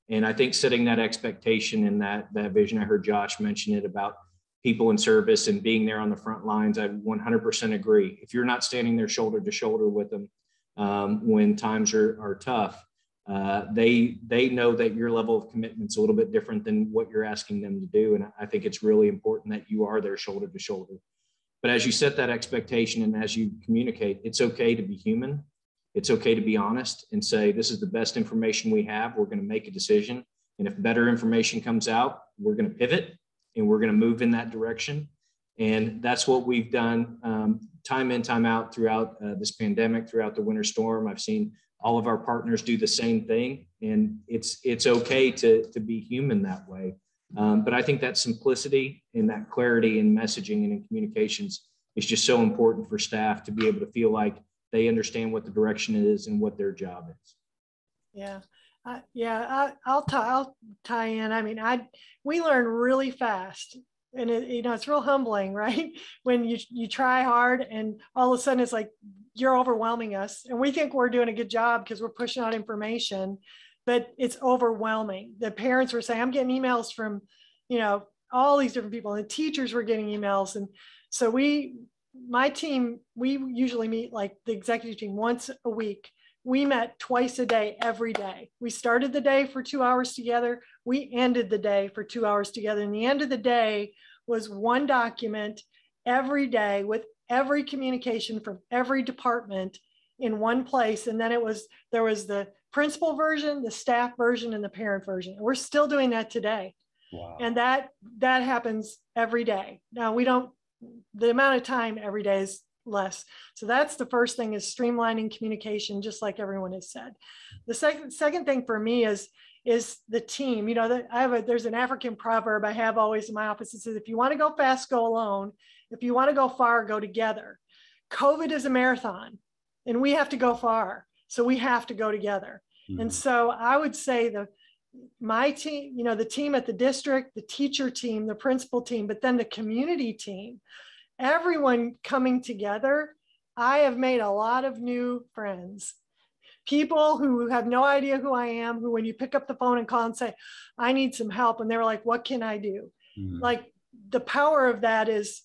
I: And I think setting that expectation and that that vision, I heard Josh mention it about people in service and being there on the front lines. I 100% agree. If you're not standing there shoulder to shoulder with them um, when times are, are tough, uh, they they know that your level of commitment is a little bit different than what you're asking them to do. And I think it's really important that you are there shoulder to shoulder. But as you set that expectation and as you communicate, it's okay to be human it's okay to be honest and say, this is the best information we have. We're going to make a decision. And if better information comes out, we're going to pivot and we're going to move in that direction. And that's what we've done um, time in, time out throughout uh, this pandemic, throughout the winter storm. I've seen all of our partners do the same thing. And it's, it's okay to, to be human that way. Um, but I think that simplicity and that clarity in messaging and in communications is just so important for staff to be able to feel like they understand what the direction is and what their job is.
G: Yeah. Uh, yeah, I, will tie. I'll tie in. I mean, I we learn really fast, and it, you know it's real humbling, right? When you you try hard, and all of a sudden it's like you're overwhelming us, and we think we're doing a good job because we're pushing out information, but it's overwhelming. The parents were saying, "I'm getting emails from, you know, all these different people," and the teachers were getting emails, and so we my team, we usually meet like the executive team once a week. We met twice a day, every day. We started the day for two hours together. We ended the day for two hours together. And the end of the day was one document every day with every communication from every department in one place. And then it was, there was the principal version, the staff version, and the parent version. We're still doing that today. Wow. And that that happens every day. Now we don't the amount of time every day is less. So that's the first thing is streamlining communication, just like everyone has said. The second second thing for me is is the team. You know, the, I have a there's an African proverb I have always in my office. It says, if you want to go fast, go alone. If you want to go far, go together. COVID is a marathon, and we have to go far. So we have to go together. Mm-hmm. And so I would say the my team, you know, the team at the district, the teacher team, the principal team, but then the community team, everyone coming together. I have made a lot of new friends. People who have no idea who I am, who, when you pick up the phone and call and say, I need some help, and they're like, What can I do? Mm-hmm. Like the power of that is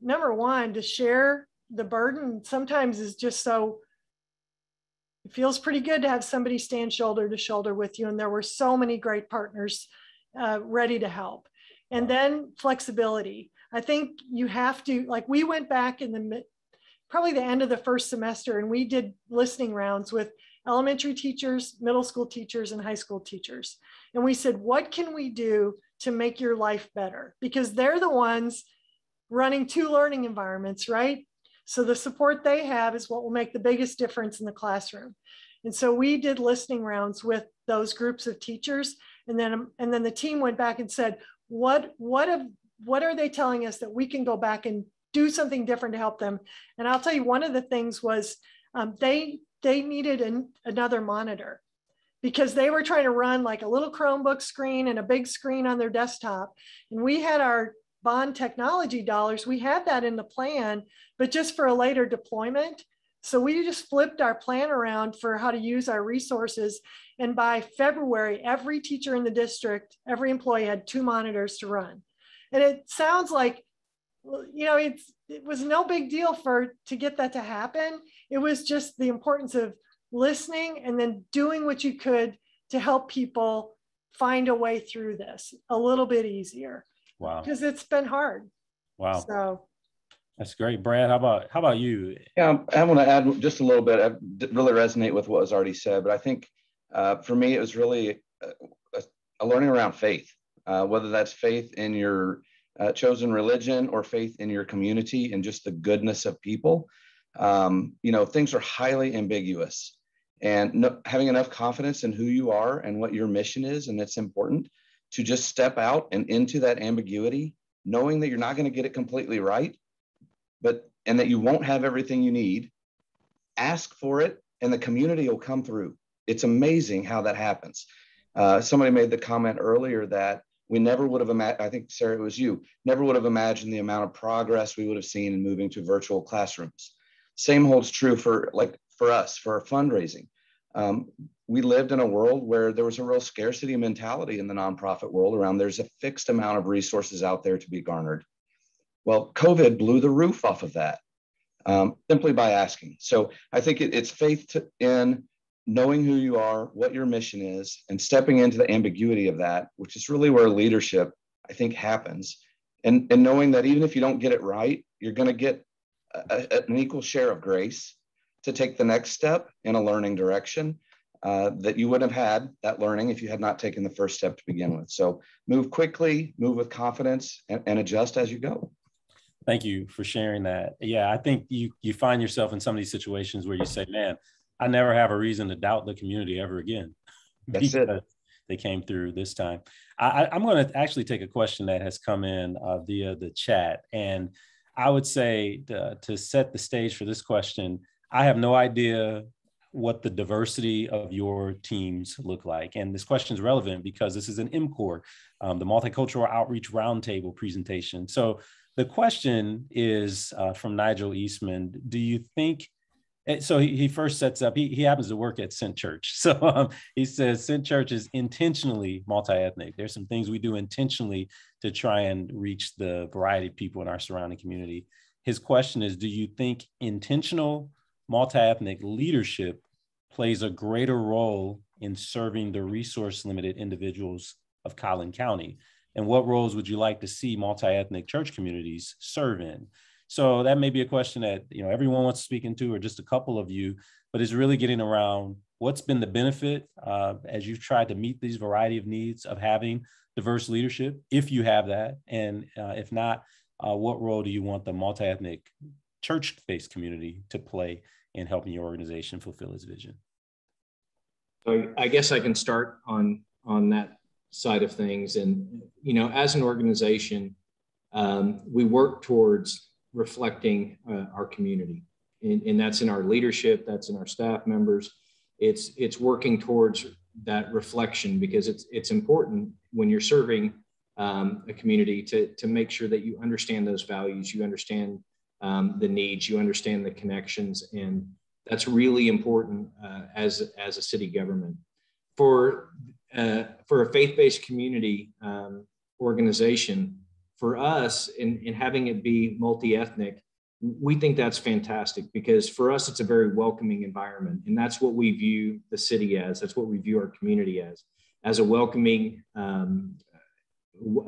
G: number one, to share the burden sometimes is just so it feels pretty good to have somebody stand shoulder to shoulder with you. And there were so many great partners uh, ready to help. And then flexibility. I think you have to, like, we went back in the probably the end of the first semester and we did listening rounds with elementary teachers, middle school teachers, and high school teachers. And we said, what can we do to make your life better? Because they're the ones running two learning environments, right? So the support they have is what will make the biggest difference in the classroom. And so we did listening rounds with those groups of teachers. And then, and then the team went back and said, what, what, have, what are they telling us that we can go back and do something different to help them. And I'll tell you, one of the things was um, they they needed an, another monitor because they were trying to run like a little Chromebook screen and a big screen on their desktop. And we had our bond technology dollars, we had that in the plan, but just for a later deployment. So we just flipped our plan around for how to use our resources. And by February, every teacher in the district, every employee had two monitors to run. And it sounds like, you know, it's, it was no big deal for to get that to happen. It was just the importance of listening and then doing what you could to help people find a way through this a little bit easier.
D: Wow.
G: Because it's been hard.
D: Wow.
G: So
D: that's great. Brad, how about how about you?
E: Yeah, I want to add just a little bit. I really resonate with what was already said, but I think uh, for me, it was really a, a learning around faith, uh, whether that's faith in your uh, chosen religion or faith in your community and just the goodness of people. Um, you know, things are highly ambiguous and no, having enough confidence in who you are and what your mission is, and it's important to just step out and into that ambiguity, knowing that you're not going to get it completely right, but and that you won't have everything you need. Ask for it, and the community will come through. It's amazing how that happens. Uh, somebody made the comment earlier that we never would have imagined, I think, Sara, it was you, never would have imagined the amount of progress we would have seen in moving to virtual classrooms. Same holds true for like for us, for our fundraising. Um, we lived in a world where there was a real scarcity mentality in the nonprofit world around there's a fixed amount of resources out there to be garnered. Well, COVID blew the roof off of that um, simply by asking. So I think it, it's faith to, in knowing who you are, what your mission is, and stepping into the ambiguity of that, which is really where leadership, I think, happens. And, and knowing that even if you don't get it right, you're going to get a, a, an equal share of grace to take the next step in a learning direction uh, that you wouldn't have had that learning if you had not taken the first step to begin with. So move quickly, move with confidence, and, and adjust as you go.
D: Thank you for sharing that. Yeah, I think you you find yourself in some of these situations where you say, "Man, I never have a reason to doubt the community ever again."
E: That's it.
D: They came through this time. I, am going to actually take a question that has come in uh, via the chat, and I would say to, to set the stage for this question, I have no idea what the diversity of your teams look like. And this question is relevant because this is an MCORE, um, the Multicultural Outreach Roundtable presentation. So the question is uh, from Nigel Eastman, do you think, eh, so he, he first sets up, he, he happens to work at Sent Church. So um, he says Sent Church is intentionally multi-ethnic. There's some things we do intentionally to try and reach the variety of people in our surrounding community. His question is, do you think intentional multi-ethnic leadership plays a greater role in serving the resource limited individuals of Collin County? And what roles would you like to see multi-ethnic church communities serve in? So that may be a question that you know everyone wants to speak into, or just a couple of you, but it's really getting around what's been the benefit uh, as you've tried to meet these variety of needs of having diverse leadership, if you have that, and uh, if not, uh, what role do you want the multi-ethnic church-based community to play in helping your organization fulfill its vision?
I: So I guess I can start on on that side of things. And you know, as an organization, um, we work towards reflecting uh, our community, and, and that's in our leadership, that's in our staff members. It's it's working towards that reflection because it's it's important when you're serving um, a community to to make sure that you understand those values, you understand um, the needs, you understand the connections, and that's really important uh, as as a city government. For uh, for a faith-based community um, organization, for us in, in having it be multi-ethnic, we think that's fantastic because for us it's a very welcoming environment, and that's what we view the city as. That's what we view our community as, as a welcoming um,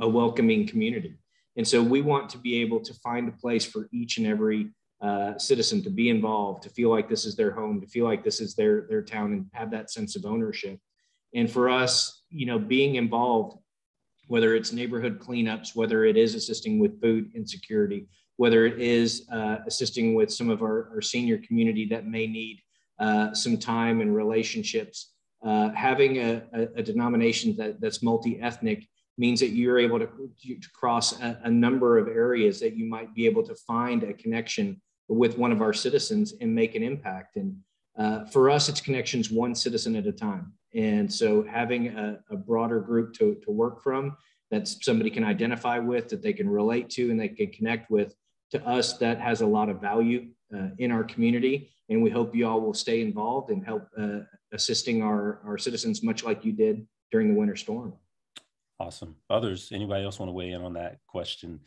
I: a welcoming community. And so we want to be able to find a place for each and every uh, citizen to be involved, to feel like this is their home, to feel like this is their, their town and have that sense of ownership. And for us, you know, being involved, whether it's neighborhood cleanups, whether it is assisting with food insecurity, whether it is uh, assisting with some of our, our, senior community that may need uh, some time and relationships, uh, having a, a, a, denomination that, that's multi-ethnic means that you're able to, to cross a, a, number of areas that you might be able to find a connection with one of our citizens and make an impact. And uh, for us, it's connections one citizen at a time. And so having a, a, broader group to, to work from that somebody can identify with, that they can relate to, and they can connect with, to us, that has a lot of value uh, in our community. And we hope you all will stay involved and help uh, assisting our, our citizens, much like you did during the winter storm.
D: Awesome. Others, anybody else want to weigh in on that question?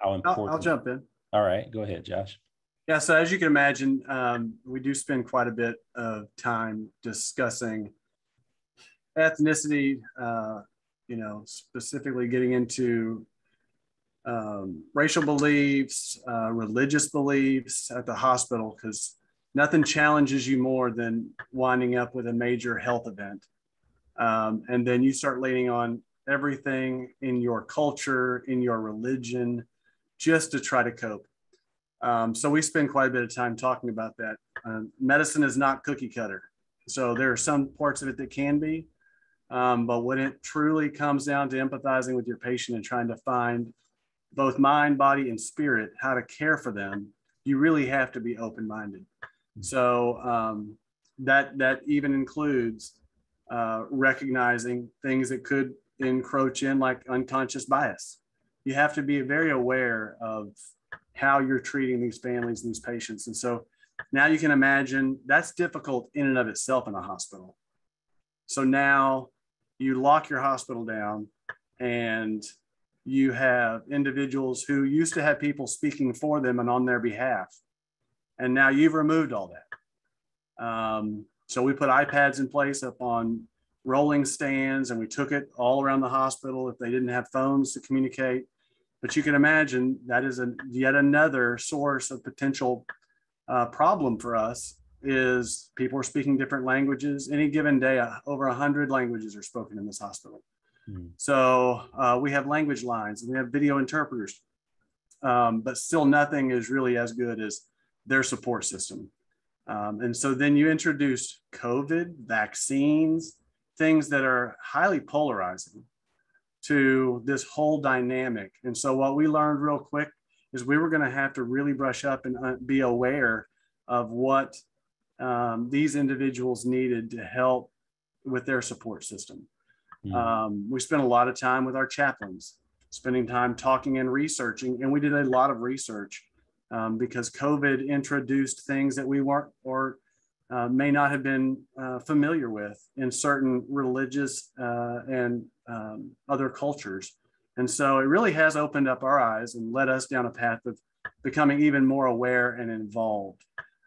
D: How important?
F: I'll, I'll jump in.
D: All right, go ahead, Josh.
F: Yeah, so as you can imagine, um, we do spend quite a bit of time discussing ethnicity, uh, you know, specifically getting into um, racial beliefs, uh, religious beliefs at the hospital, because nothing challenges you more than winding up with a major health event. Um, and then you start leaning on everything in your culture, in your religion, just to try to cope. Um, so we spend quite a bit of time talking about that. Uh, medicine is not cookie cutter. So there are some parts of it that can be, um, but when it truly comes down to empathizing with your patient and trying to find both mind, body, and spirit how to care for them, you really have to be open-minded. So um, that that even includes uh, recognizing things that could encroach in, like unconscious bias. You have to be very aware of how you're treating these families and these patients. And so now you can imagine that's difficult in and of itself in a hospital. So now you lock your hospital down and you have individuals who used to have people speaking for them and on their behalf. And now you've removed all that. Um, so we put iPads in place up on rolling stands and we took it all around the hospital if they didn't have phones to communicate. But you can imagine that is a, yet another source of potential uh, problem for us is people are speaking different languages. Any given day, uh, over 100 languages are spoken in this hospital. Mm. So uh, we have language lines and we have video interpreters, um, but still nothing is really as good as their support system. Um, and so then you introduce COVID, vaccines, things that are highly polarizing to this whole dynamic. And so what we learned real quick is we were going to have to really brush up and uh, be aware of what um, these individuals needed to help with their support system. Mm. Um, we spent a lot of time with our chaplains, spending time talking and researching, and we did a lot of research um, because COVID introduced things that we weren't or uh, may not have been uh, familiar with in certain religious uh, and um, other cultures. And so it really has opened up our eyes and led us down a path of becoming even more aware and involved.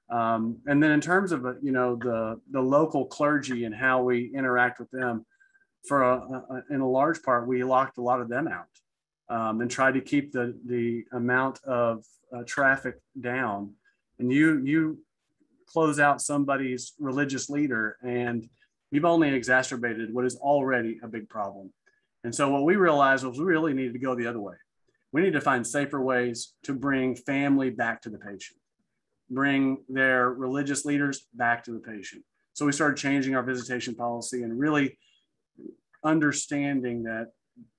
F: Um, and then in terms of, uh, you know, the, the local clergy and how we interact with them, for a, a, in a large part, we locked a lot of them out um, and tried to keep the, the amount of uh, traffic down. And you, you close out somebody's religious leader and you've only exacerbated what is already a big problem. And so what we realized was we really needed to go the other way. We need to find safer ways to bring family back to the patient, bring their religious leaders back to the patient. So we started changing our visitation policy and really understanding that,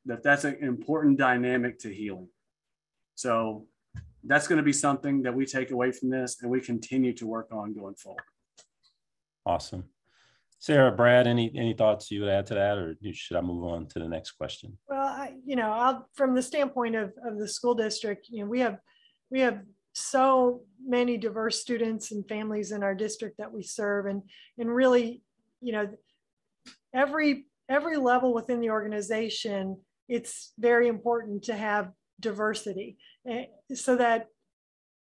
F: that that's an important dynamic to healing. So that's going to be something that we take away from this and we continue to work on going forward.
D: Awesome. Sara, Brad, any any thoughts you would add to that, or should I move on to the next question?
G: Well, I, you know, I'll, from the standpoint of, of the school district, you know, we have we have so many diverse students and families in our district that we serve, and and really, you know, every every level within the organization, it's very important to have diversity eh, so that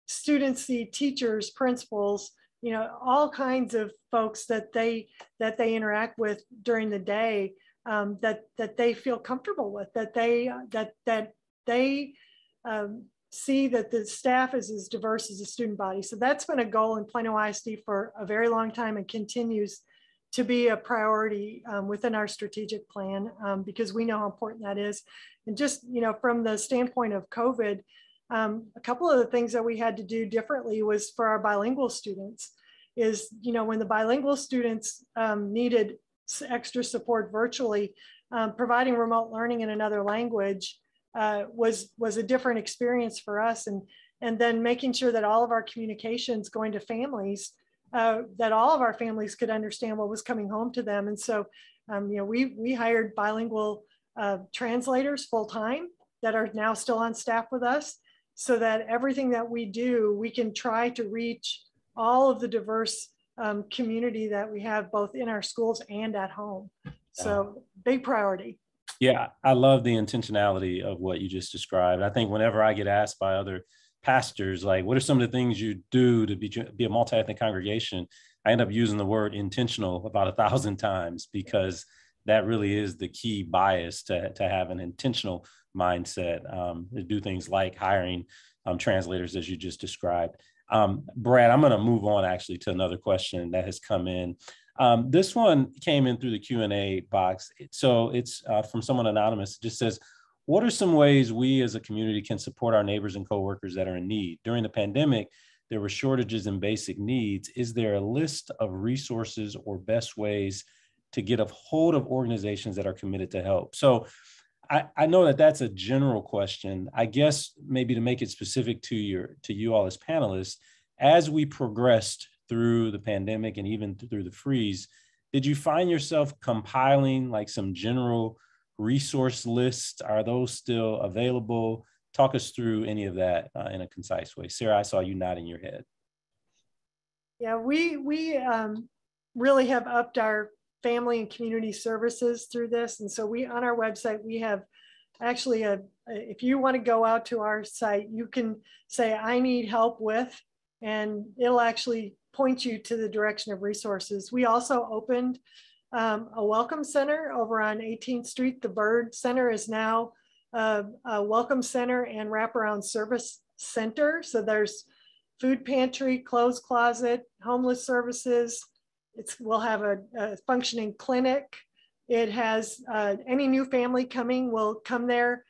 G: students see teachers, principals, you know, all kinds of folks that they that they interact with during the day um, that that they feel comfortable with, that they that that they um, see that the staff is as diverse as the student body. So that's been a goal in Plano ISD for a very long time and continues to be a priority um, within our strategic plan um, because we know how important that is. And just, you know, from the standpoint of COVID, um, a couple of the things that we had to do differently was for our bilingual students is, you know, when the bilingual students um, needed extra support virtually, um, providing remote learning in another language uh, was was a different experience for us. And and then making sure that all of our communications going to families uh, that all of our families could understand what was coming home to them. And so um, you know we we hired bilingual uh, translators full time that are now still on staff with us so that everything that we do we can try to reach all of the diverse um, community that we have both in our schools and at home so big priority
D: yeah, I love the intentionality of what you just described. I think whenever I get asked by other pastors, like, what are some of the things you do to be, be a multi ethnic congregation? I end up using the word intentional about a thousand times because that really is the key bias to, to have an intentional mindset um, to do things like hiring um, translators, as you just described. Um, Brad, I'm going to move on actually to another question that has come in. Um, this one came in through the Q&A box. So it's uh, from someone anonymous. It just says, what are some ways we as a community can support our neighbors and coworkers that are in need? During the pandemic, there were shortages in basic needs. Is there a list of resources or best ways to get a hold of organizations that are committed to help? So I, I know that that's a general question. I guess maybe to make it specific to your to you all as panelists, as we progressed through the pandemic and even through the freeze, did you find yourself compiling like some general resource lists? Are those still available? Talk us through any of that uh, in a concise way. Sara, I saw you nodding your head.
G: Yeah, we we um, really have upped our family and community services through this, and so we on our website we have actually a if you want to go out to our site, you can say I need help with, and it'll actually point you to the direction of resources. We also opened um, a welcome center over on 18th Street. The Bird Center is now a welcome center and wraparound service center. So there's food pantry, clothes closet, homeless services. It's, we'll have a, a functioning clinic. It has uh, any new family coming will come there,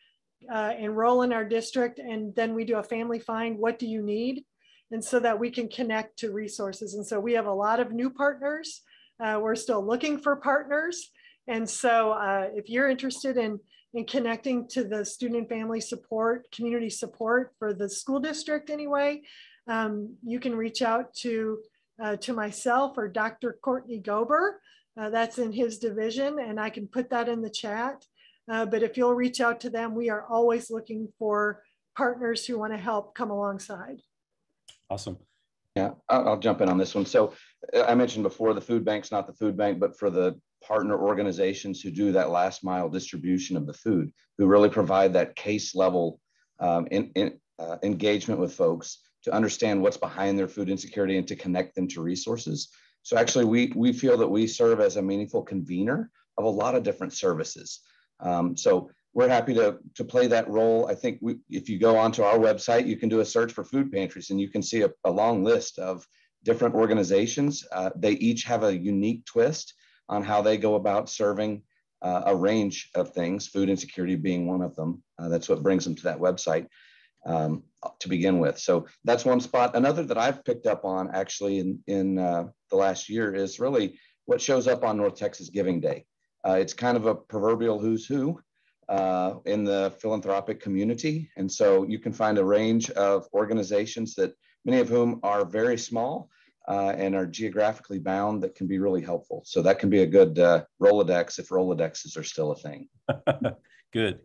G: uh, enroll in our district, and then we do a family find. What do you need? and so that we can connect to resources. And so we have a lot of new partners. Uh, we're still looking for partners. And so uh, if you're interested in, in connecting to the student family support, community support for the school district anyway, um, you can reach out to, uh, to myself or Dr. Courtney Gober. Uh, that's in his division and I can put that in the chat. Uh, but if you'll reach out to them, we are always looking for partners who wanna help come alongside.
D: Awesome.
E: Yeah, I'll, I'll, jump in on this one. So uh, I mentioned before the food bank's not the food bank, but for the partner organizations who do that last mile distribution of the food, who really provide that case level um, in, in, uh, engagement with folks to understand what's behind their food insecurity and to connect them to resources. So actually, we we feel that we serve as a meaningful convener of a lot of different services. Um, so we're happy to, to play that role. I think we, if you go onto our website, you can do a search for food pantries and you can see a, a long list of different organizations. Uh, they each have a unique twist on how they go about serving uh, a range of things, food insecurity being one of them. Uh, that's what brings them to that website um, to begin with. So that's one spot. Another that I've picked up on actually in, in uh, the last year is really what shows up on North Texas Giving Day. Uh, it's kind of a proverbial who's who uh, in the philanthropic community. And so you can find a range of organizations that many of whom are very small uh, and are geographically bound that can be really helpful. So that can be a good uh, Rolodex if Rolodexes are still a thing.
D: good.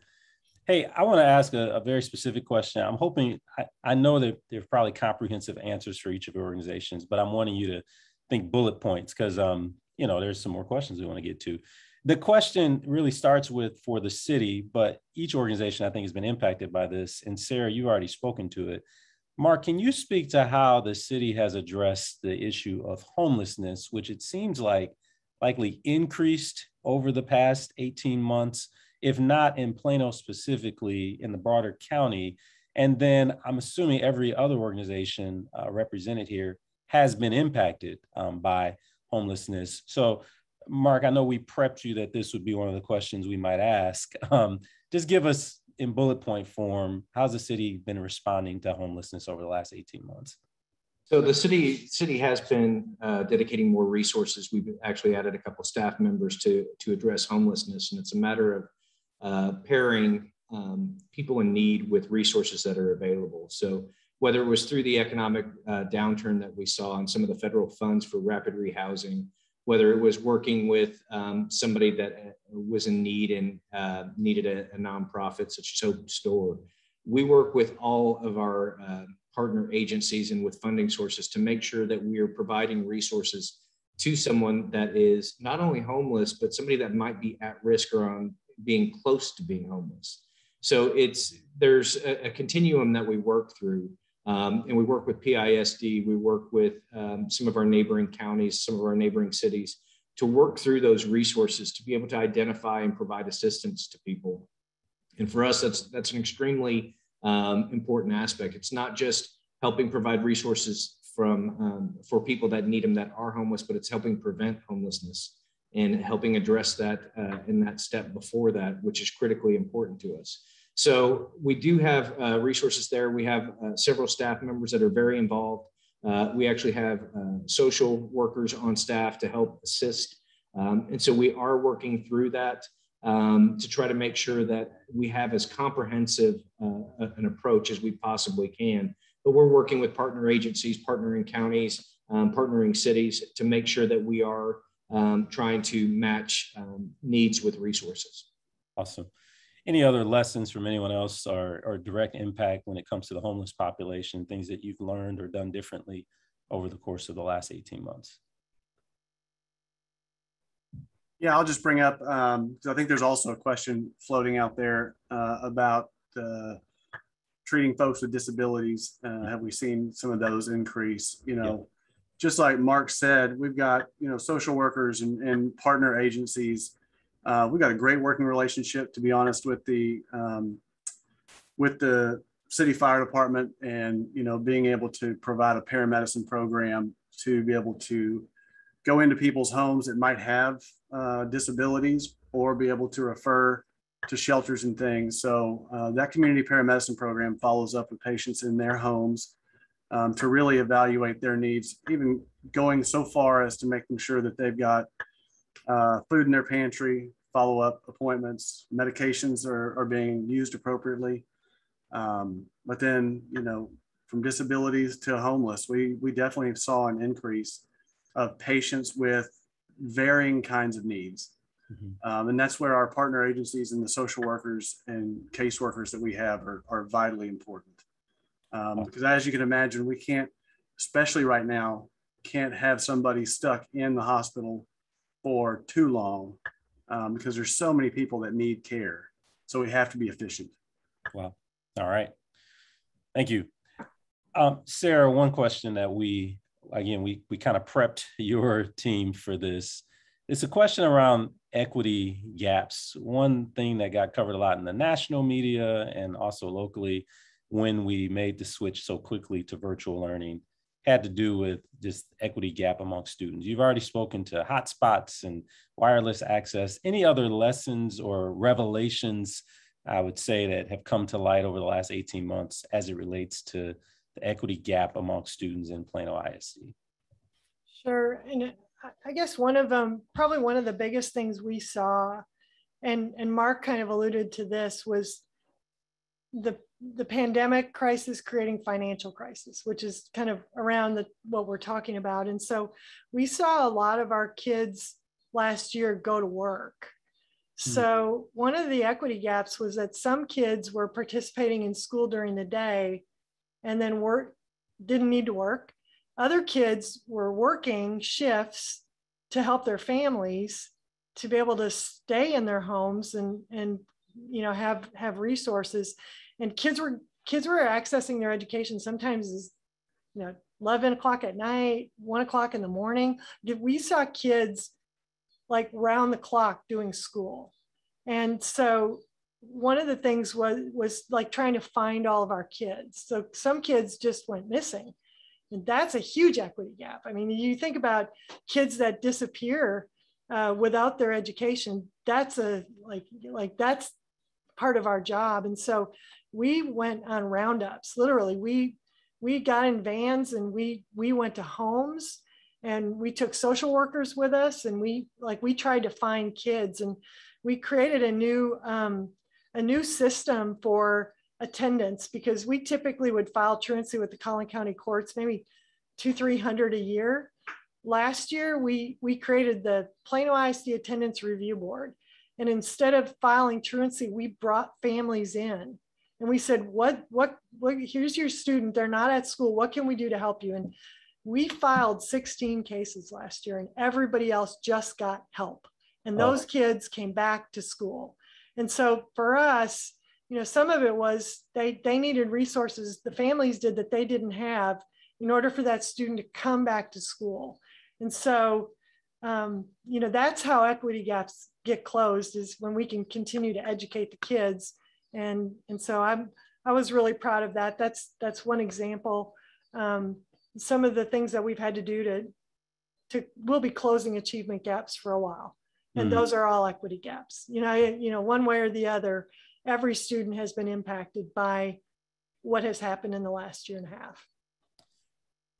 D: Hey, I want to ask a, a, very specific question. I'm hoping, I, I know that there's probably comprehensive answers for each of your organizations, but I'm wanting you to think bullet points because, um, you know, there's some more questions we want to get to the question really starts with for the city, but each organization I think has been impacted by this. And Sara, you've already spoken to it. Mark, can you speak to how the city has addressed the issue of homelessness, which it seems like likely increased over the past 18 months, if not in Plano specifically, in the broader county? And then I'm assuming every other organization uh, represented here has been impacted um, by homelessness. So Mark, I know we prepped you that this would be one of the questions we might ask. Um, just give us in bullet point form, how's the city been responding to homelessness over the last 18 months?
I: So the city city has been uh, dedicating more resources. We've actually added a couple staff members to to address homelessness, and it's a matter of uh, pairing um, people in need with resources that are available. So whether it was through the economic uh, downturn that we saw and some of the federal funds for rapid rehousing, whether it was working with um, somebody that uh, was in need and uh, needed a, a, nonprofit such as Soap Store. We work with all of our uh, partner agencies and with funding sources to make sure that we are providing resources to someone that is not only homeless, but somebody that might be at risk or on being close to being homeless. So it's there's a, a continuum that we work through. Um, and we work with PISD, we work with um, some of our neighboring counties, some of our neighboring cities to work through those resources to be able to identify and provide assistance to people. And for us, that's, that's an extremely um, important aspect. It's not just helping provide resources from um, for people that need them that are homeless, but it's helping prevent homelessness and helping address that uh, in that step before that, which is critically important to us. So we do have uh, resources there. We have uh, several staff members that are very involved. Uh, we actually have uh, social workers on staff to help assist. Um, and so we are working through that um, to try to make sure that we have as comprehensive uh, an approach as we possibly can. But we're working with partner agencies, partnering counties, um, partnering cities to make sure that we are um, trying to match um, needs with resources.
D: Awesome. Any other lessons from anyone else or, or direct impact when it comes to the homeless population, things that you've learned or done differently over the course of the last 18 months?
F: Yeah, I'll just bring up, um, I think there's also a question floating out there uh, about uh, treating folks with disabilities. Uh, have we seen some of those increase? You know, just like Mark said, we've got you know social workers and, and partner agencies. Uh, we've got a great working relationship, to be honest, with the um, with the city fire department, and you know being able to provide a paramedicine program to be able to go into people's homes that might have uh, disabilities or be able to refer to shelters and things. So uh, that community paramedicine program follows up with patients in their homes um, to really evaluate their needs, even going so far as to making sure that they've got uh, food in their pantry, follow up appointments, medications are, are being used appropriately. Um, but then, you know, from disabilities to homeless, we, we definitely saw an increase of patients with varying kinds of needs. Mm-hmm. Um, and that's where our partner agencies and the social workers and caseworkers that we have are, are vitally important. Um, because as you can imagine, we can't, especially right now, can't have somebody stuck in the hospital for too long um, because there's so many people that need care. So we have to be efficient.
D: Well, All right. Thank you. Um, Sara, one question that we, again, we, we kind of prepped your team for this. It's a question around equity gaps. One thing that got covered a lot in the national media and also locally when we made the switch so quickly to virtual learning had to do with this equity gap among students. You've already spoken to hotspots and wireless access. Any other lessons or revelations, I would say, that have come to light over the last 18 months as it relates to the equity gap among students in Plano ISD?
G: Sure. And I guess one of them, probably one of the biggest things we saw, and, and Mark kind of alluded to this, was the the pandemic crisis creating financial crisis which is kind of around the what we're talking about. And so we saw a lot of our kids last year go to work. Hmm. so one of the equity gaps was that some kids were participating in school during the day and then work didn't need to work. Other kids were working shifts to help their families to be able to stay in their homes and and you know have have resources and kids were kids were accessing their education sometimes is you know 11 o'clock at night 1 o'clock in the morning. We saw kids like round the clock doing school. And so one of the things was was like trying to find all of our kids. So some kids just went missing. And that's a huge equity gap. I mean you think about kids that disappear uh, without their education that's a like like that's part of our job and so we went on roundups. Literally, we we got in vans and we we went to homes and we took social workers with us and we like we tried to find kids and we created a new um, a new system for attendance because we typically would file truancy with the Collin County courts maybe two three hundred a year. Last year we we created the Plano ISD Attendance Review Board, and instead of filing truancy, we brought families in and we said, what, what, what, here's your student. They're not at school. What can we do to help you? And we filed 16 cases last year and everybody else just got help. And oh. those oh. kids came back to school. And so for us, you know, some of it was they, they needed resources the families did that they didn't have in order for that student to come back to school. And so, um, you know, that's how equity gaps get closed is when we can continue to educate the kids. And, and so I'm, I was really proud of that. That's, that's one example. Um, some of the things that we've had to do to to we'll be closing achievement gaps for a while and mm-hmm. those are all equity gaps you know you know one way or the other every student has been impacted by what has happened in the last year and a half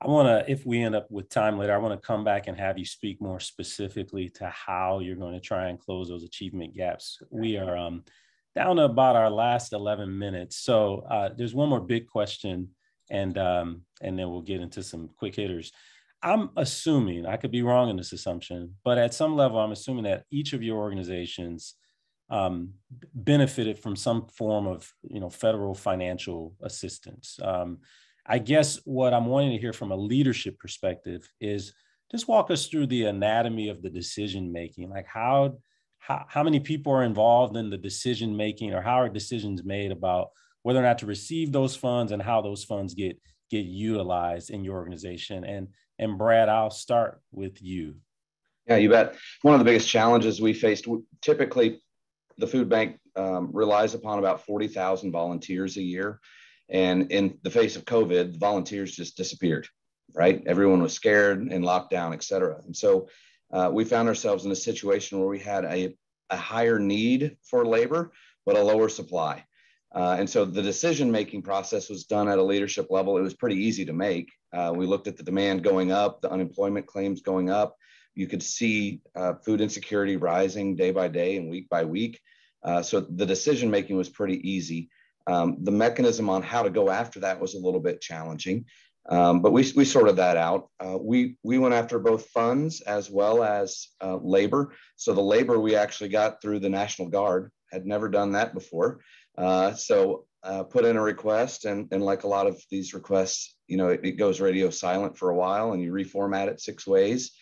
D: i want to if we end up with time later i want to come back and have you speak more specifically to how you're going to try and close those achievement gaps we are um, down to about our last 11 minutes so uh, there's one more big question and um, and then we'll get into some quick hitters. I'm assuming I could be wrong in this assumption, but at some level, I'm assuming that each of your organizations um, benefited from some form of you know federal financial assistance. Um, I guess what I'm wanting to hear from a leadership perspective is just walk us through the anatomy of the decision making, like how how, how many people are involved in the decision making or how are decisions made about whether or not to receive those funds and how those funds get get utilized in your organization. And and Brad, I'll start with you.
E: Yeah, you bet. One of the biggest challenges we faced typically, the food bank um, relies upon about forty thousand volunteers a year, and in the face of COVID, volunteers just disappeared. Right, everyone was scared and locked down, et cetera. And so uh, we found ourselves in a situation where we had a, a higher need for labor, but a lower supply. Uh, and so the decision making process was done at a leadership level. It was pretty easy to make. Uh, we looked at the demand going up, the unemployment claims going up. You could see uh, food insecurity rising day by day and week by week. Uh, so the decision making was pretty easy. Um, the mechanism on how to go after that was a little bit challenging, um, but we, we sorted that out. Uh, we, we went after both funds as well as uh, labor. So the labor we actually got through the National Guard, had never done that before. Uh, so uh, put in a request, and, and like a lot of these requests, you know, it, it goes radio silent for a while, and you reformat it six ways.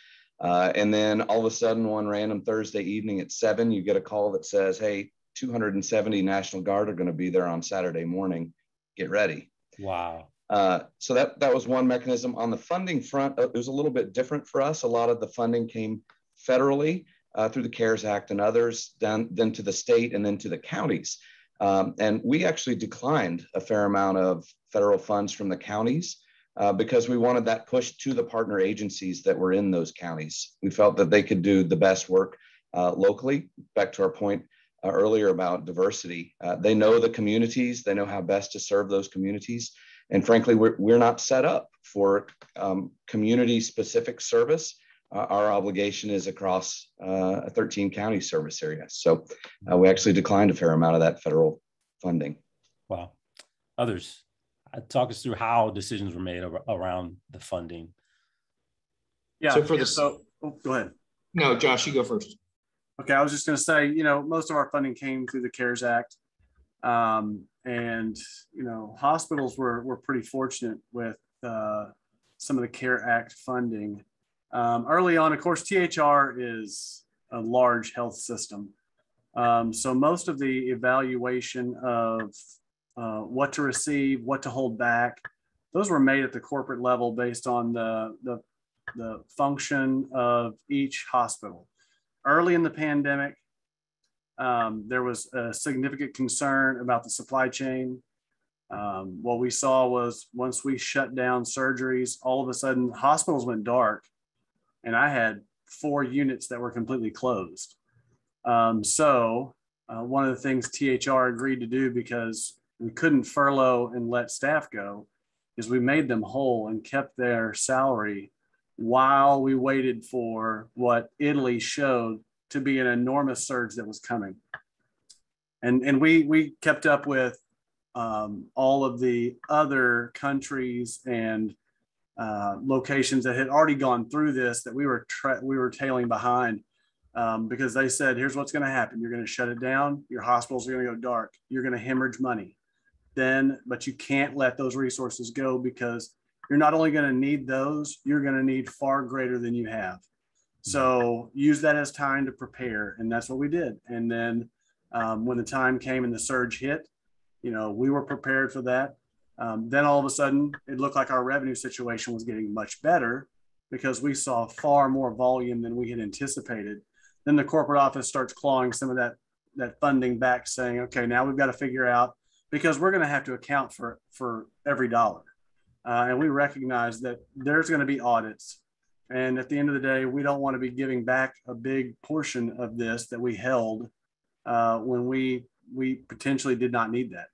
E: Uh, and then all of a sudden, one random Thursday evening at seven, you get a call that says, "Hey, 270 National Guard are going to be there on Saturday morning. Get ready."
D: Wow.
E: Uh, so that that was one mechanism. On the funding front, uh, it was a little bit different for us. A lot of the funding came federally uh, through the CARES Act and others, then then to the state and then to the counties. Um, and we actually declined a fair amount of federal funds from the counties uh, because we wanted that push to the partner agencies that were in those counties. We felt that they could do the best work uh, locally. Back to our point uh, earlier about diversity, uh, they know the communities, they know how best to serve those communities. And frankly, we're, we're not set up for um, community specific service uh, our obligation is across uh, a 13 county service area. So uh, we actually declined a fair amount of that federal funding.
D: Wow. Others, uh, talk us through how decisions were made around the funding.
F: Yeah. So for the so, oh, go ahead.
I: No, Josh, you go first.
F: Okay, I was just going to say, you know, most of our funding came through the CARES Act, um, and you know, hospitals were were pretty fortunate with uh, some of the CARE Act funding. Um, early on, of course, THR is a large health system. Um, so most of the evaluation of uh, what to receive, what to hold back, those were made at the corporate level based on the, the, the function of each hospital. Early in the pandemic, um, there was a significant concern about the supply chain. Um, what we saw was once we shut down surgeries, all of a sudden hospitals went dark and I had four units that were completely closed. Um, so uh, one of the things THR agreed to do because we couldn't furlough and let staff go is we made them whole and kept their salary while we waited for what Italy showed to be an enormous surge that was coming. And, and we, we kept up with um, all of the other countries and uh, locations that had already gone through this that we were we were tailing behind um, because they said, here's what's going to happen. You're going to shut it down. Your hospitals are going to go dark. You're going to hemorrhage money. Then, but you can't let those resources go because you're not only going to need those, you're going to need far greater than you have. So use that as time to prepare. And that's what we did. And then um, when the time came and the surge hit, you know, we were prepared for that. Um, then all of a sudden, it looked like our revenue situation was getting much better because we saw far more volume than we had anticipated then the corporate office starts clawing some of that that funding back, saying, okay, now we've got to figure out because we're going to have to account for for every dollar, uh, and we recognize that there's going to be audits, and at the end of the day, we don't want to be giving back a big portion of this that we held uh, when we we potentially did not need that.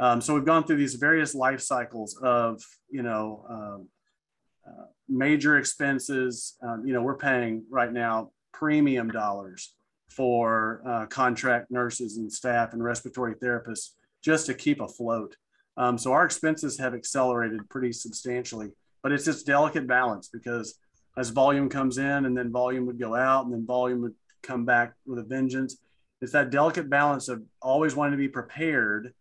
F: Um, so we've gone through these various life cycles of you know. Um, uh, major expenses, um, you know, we're paying right now premium dollars for uh, contract nurses and staff and respiratory therapists just to keep afloat. Um, so our expenses have accelerated pretty substantially, but it's this delicate balance because as volume comes in and then volume would go out and then volume would come back with a vengeance. It's that delicate balance of always wanting to be prepared,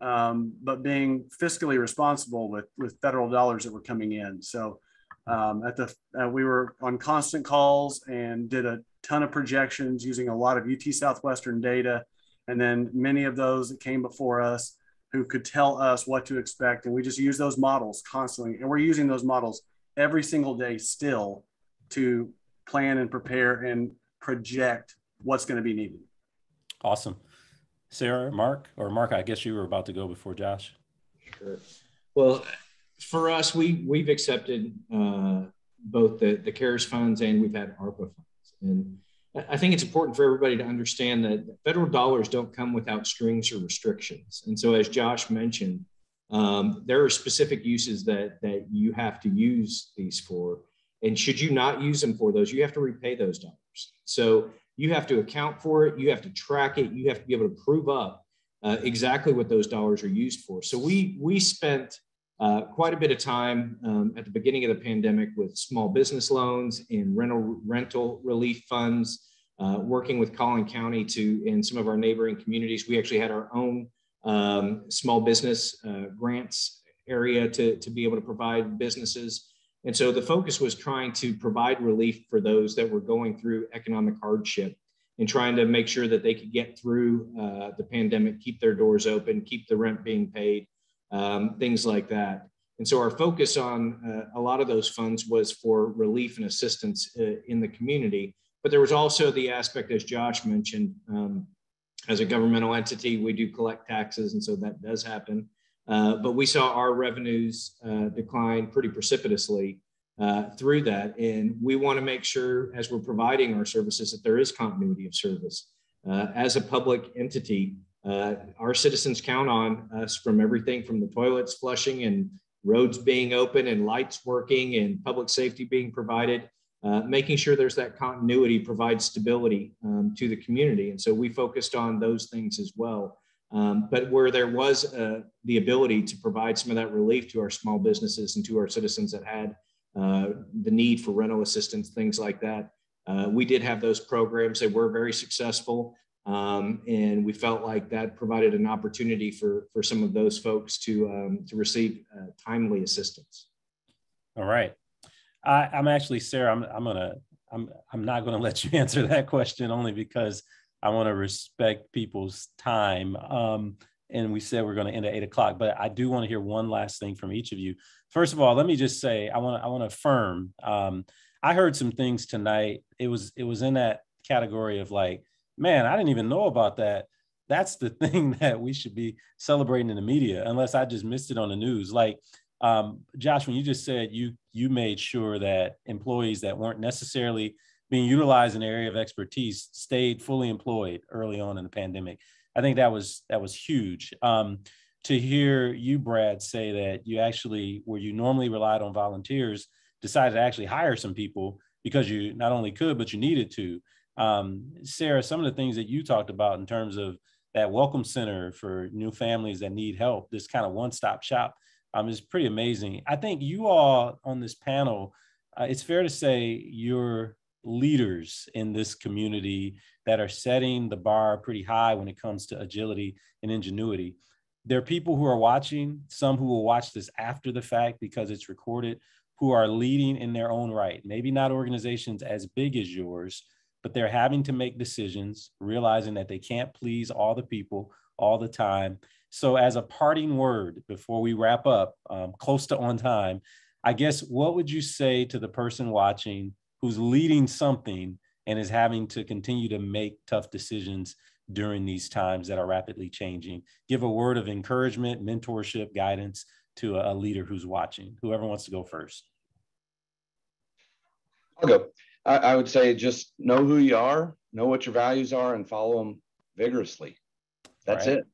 F: um, but being fiscally responsible with, with federal dollars that were coming in. So um, at the uh, we were on constant calls and did a ton of projections using a lot of UT Southwestern data, and then many of those that came before us who could tell us what to expect, and we just use those models constantly, and we're using those models every single day still to plan and prepare and project what's going to be needed.
D: Awesome. Sara, Mark, or Mark, I guess you were about to go before Josh.
I: Sure. Well, for us, we we've accepted uh, both the the CARES funds and we've had ARPA funds, and I think it's important for everybody to understand that federal dollars don't come without strings or restrictions. And so, as Josh mentioned, um, there are specific uses that that you have to use these for, and should you not use them for those, you have to repay those dollars. So you have to account for it, you have to track it, you have to be able to prove up uh, exactly what those dollars are used for. So we we spent uh, quite a bit of time um, at the beginning of the pandemic with small business loans and rental rental relief funds, uh, working with Collin County to in some of our neighboring communities. We actually had our own um, small business uh, grants area to, to be able to provide businesses. And so the focus was trying to provide relief for those that were going through economic hardship and trying to make sure that they could get through uh, the pandemic, keep their doors open, keep the rent being paid, um, things like that. And so our focus on uh, a lot of those funds was for relief and assistance uh, in the community. But there was also the aspect, as Josh mentioned, um, as a governmental entity, we do collect taxes, and so that does happen. Uh, but we saw our revenues uh, decline pretty precipitously uh, through that. And we want to make sure, as we're providing our services, that there is continuity of service. Uh, as a public entity, uh, our citizens count on us from everything from the toilets flushing and roads being open and lights working and public safety being provided. Uh, making sure there's that continuity provides stability um, to the community. And so we focused on those things as well. Um, but where there was uh, the ability to provide some of that relief to our small businesses and to our citizens that had uh, the need for rental assistance, things like that, uh, we did have those programs. They were very successful. Um, and we felt like that provided an opportunity for, for some of those folks to, um, to receive uh, timely assistance.
D: All right. I, am actually, Sara, I'm, I'm gonna, I'm, I'm not gonna let you answer that question only because I want to respect people's time. Um, and we said we're going to end at eight o'clock, but I do want to hear one last thing from each of you. First of all, let me just say I want to I want to affirm. Um, I heard some things tonight. It was it was in that category of like man, I didn't even know about that. That's the thing that we should be celebrating in the media, unless I just missed it on the news. Like um, Josh, when you just said you you made sure that employees that weren't necessarily being utilized in the area of expertise stayed fully employed early on in the pandemic. I think that was that was huge. Um, to hear you, Brad, say that you actually, where you normally relied on volunteers, decided to actually hire some people because you not only could, but you needed to. Um, Sara, some of the things that you talked about in terms of that welcome center for new families that need help, this kind of one-stop shop, um, is pretty amazing. I think you all on this panel, uh, it's fair to say you're leaders in this community that are setting the bar pretty high when it comes to agility and ingenuity. There are people who are watching, some who will watch this after the fact because it's recorded, who are leading in their own right. Maybe not organizations as big as yours, but they're having to make decisions, realizing that they can't please all the people all the time. So, as a parting word before we wrap up, um, close to on time, I guess what would you say to the person watching who's leading something and is having to continue to make tough decisions during these times that are rapidly changing? Give a word of encouragement, mentorship, guidance to a, leader who's watching. Whoever wants to go first.
E: I'll go. I, I would say just know who you are, know what your values are, and follow them vigorously. That's right. it.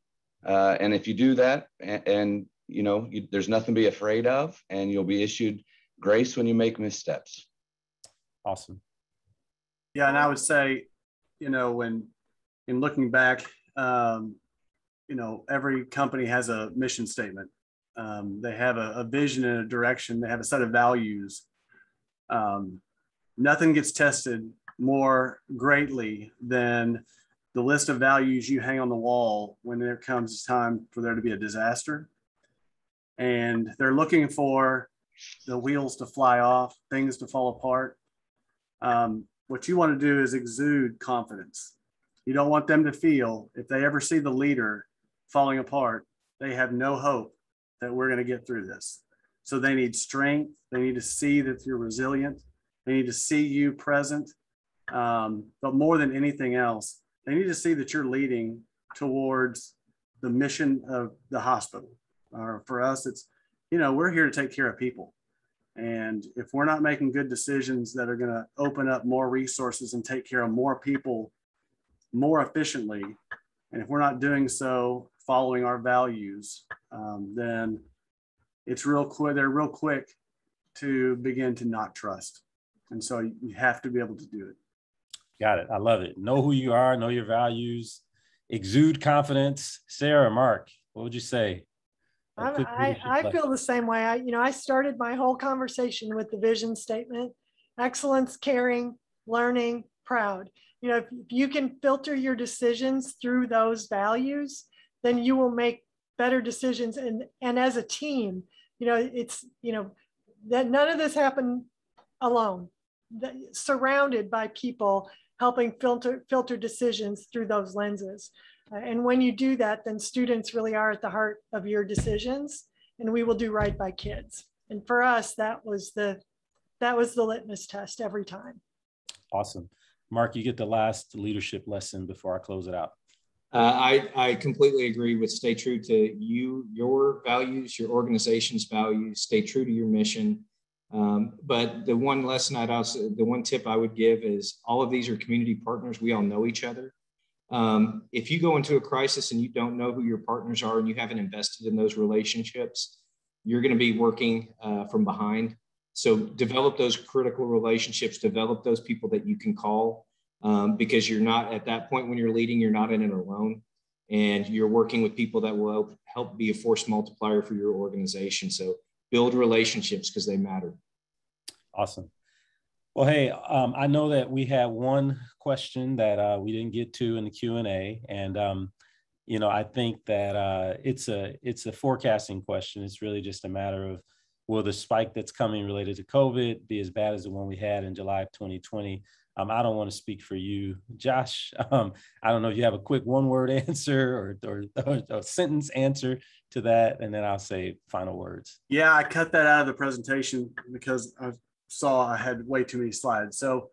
E: Uh, and if you do that, and, and you know, you, there's nothing to be afraid of, and you'll be issued grace when you make missteps.
D: Awesome.
F: Yeah, and I would say, you know, when in looking back, um, you know, every company has a mission statement. Um, they have a, a, vision and a direction. They have a set of values. Um, nothing gets tested more greatly than the list of values you hang on the wall when there comes time for there to be a disaster. And they're looking for the wheels to fly off, things to fall apart. Um, what you want to do is exude confidence. You don't want them to feel if they ever see the leader falling apart, they have no hope that we're going to get through this. So they need strength. They need to see that you're resilient. They need to see you present. Um, but more than anything else, they need to see that you're leading towards the mission of the hospital. Or for us, it's, you know, we're here to take care of people. And if we're not making good decisions that are going to open up more resources and take care of more people more efficiently, and if we're not doing so following our values, um, then it's real quick. They're real quick to begin to not trust. And so you have to be able to do it.
D: Got it. I love it. Know who you are, know your values, exude confidence. Sara, Mark, what would you say?
G: I, I, feel the same way. I, you know, I started my whole conversation with the vision statement, excellence, caring, learning, proud. You know, if, if you can filter your decisions through those values, then you will make better decisions. And, and as a team, you know, it's, you know, that none of this happened alone surrounded by people helping filter, filter decisions through those lenses. Uh, and when you do that, then students really are at the heart of your decisions and we will do right by kids. And for us, that was the, that was the litmus test every time.
D: Awesome. Mark, you get the last leadership lesson before I close it out.
I: Uh, I, I completely agree with stay true to you, your values, your organization's values, stay true to your mission, um, but the one lesson I'd also, the one tip I would give is all of these are community partners. We all know each other. Um, if you go into a crisis and you don't know who your partners are and you haven't invested in those relationships, you're going to be working uh, from behind. So develop those critical relationships, develop those people that you can call um, because you're not at that point when you're leading, you're not in it alone. And you're working with people that will help, help be a force multiplier for your organization. So build relationships because they matter.
D: Awesome. Well, hey, um, I know that we had one question that uh, we didn't get to in the Q and A, and um, you know, I think that uh, it's a it's a forecasting question. It's really just a matter of will the spike that's coming related to COVID be as bad as the one we had in July of 2020? Um, I don't want to speak for you, Josh. Um, I don't know if you have a quick one word answer or, or, or, a sentence answer to that, and then I'll say final words.
F: Yeah, I cut that out of the presentation because I saw I had way too many slides. So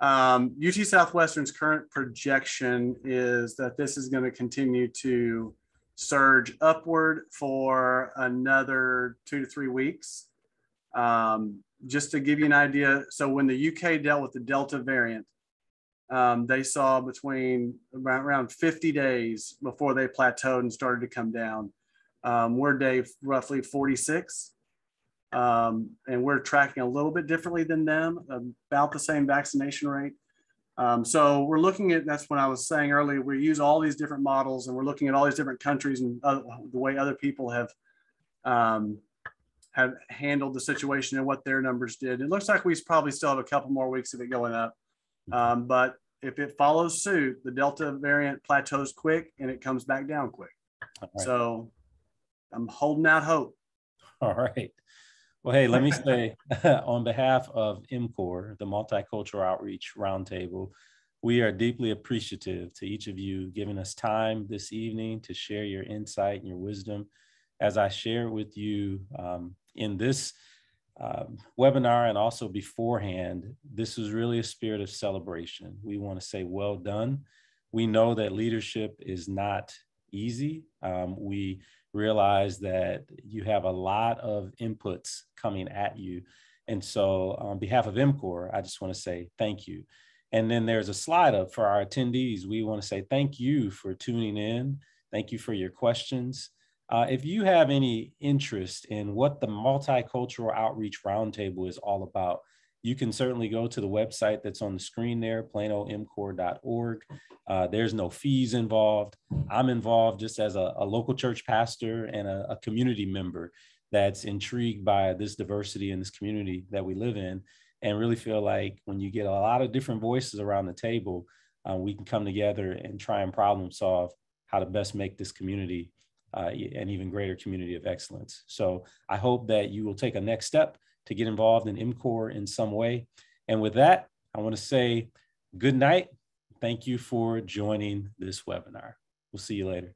F: um, UT Southwestern's current projection is that this is going to continue to surge upward for another two to three weeks. Um, just to give you an idea, so when the UK dealt with the Delta variant, um, they saw between around, around 50 days before they plateaued and started to come down. Um, we're day roughly 46. Um, and we're tracking a little bit differently than them, about the same vaccination rate. Um, so we're looking at, that's what I was saying earlier, we use all these different models and we're looking at all these different countries and uh, the way other people have um, have handled the situation and what their numbers did. It looks like we probably still have a couple more weeks of it going up. Um, but if it follows suit, the Delta variant plateaus quick and it comes back down quick. Right. So I'm holding out hope.
D: All right. Well, hey, let me say on behalf of MCORE, the Multicultural Outreach Roundtable, we are deeply appreciative to each of you giving us time this evening to share your insight and your wisdom. As I share with you um, in this um, webinar and also beforehand, this is really a spirit of celebration. We want to say, well done. We know that leadership is not easy. Um, we realize that you have a lot of inputs coming at you. And so, on behalf of MCORE, I just want to say thank you. And then there's a slide up for our attendees. We want to say thank you for tuning in. Thank you for your questions. Uh, if you have any interest in what the Multicultural Outreach Roundtable is all about, you can certainly go to the website that's on the screen there, planomcore.org. Uh, there's no fees involved. I'm involved just as a, a local church pastor and a, a, community member that's intrigued by this diversity in this community that we live in, and really feel like when you get a lot of different voices around the table, uh, we can come together and try and problem solve how to best make this community uh, an even greater community of excellence. So I hope that you will take a next step to get involved in MCORE in some way. And with that, I want to say good night. Thank you for joining this webinar. We'll see you later.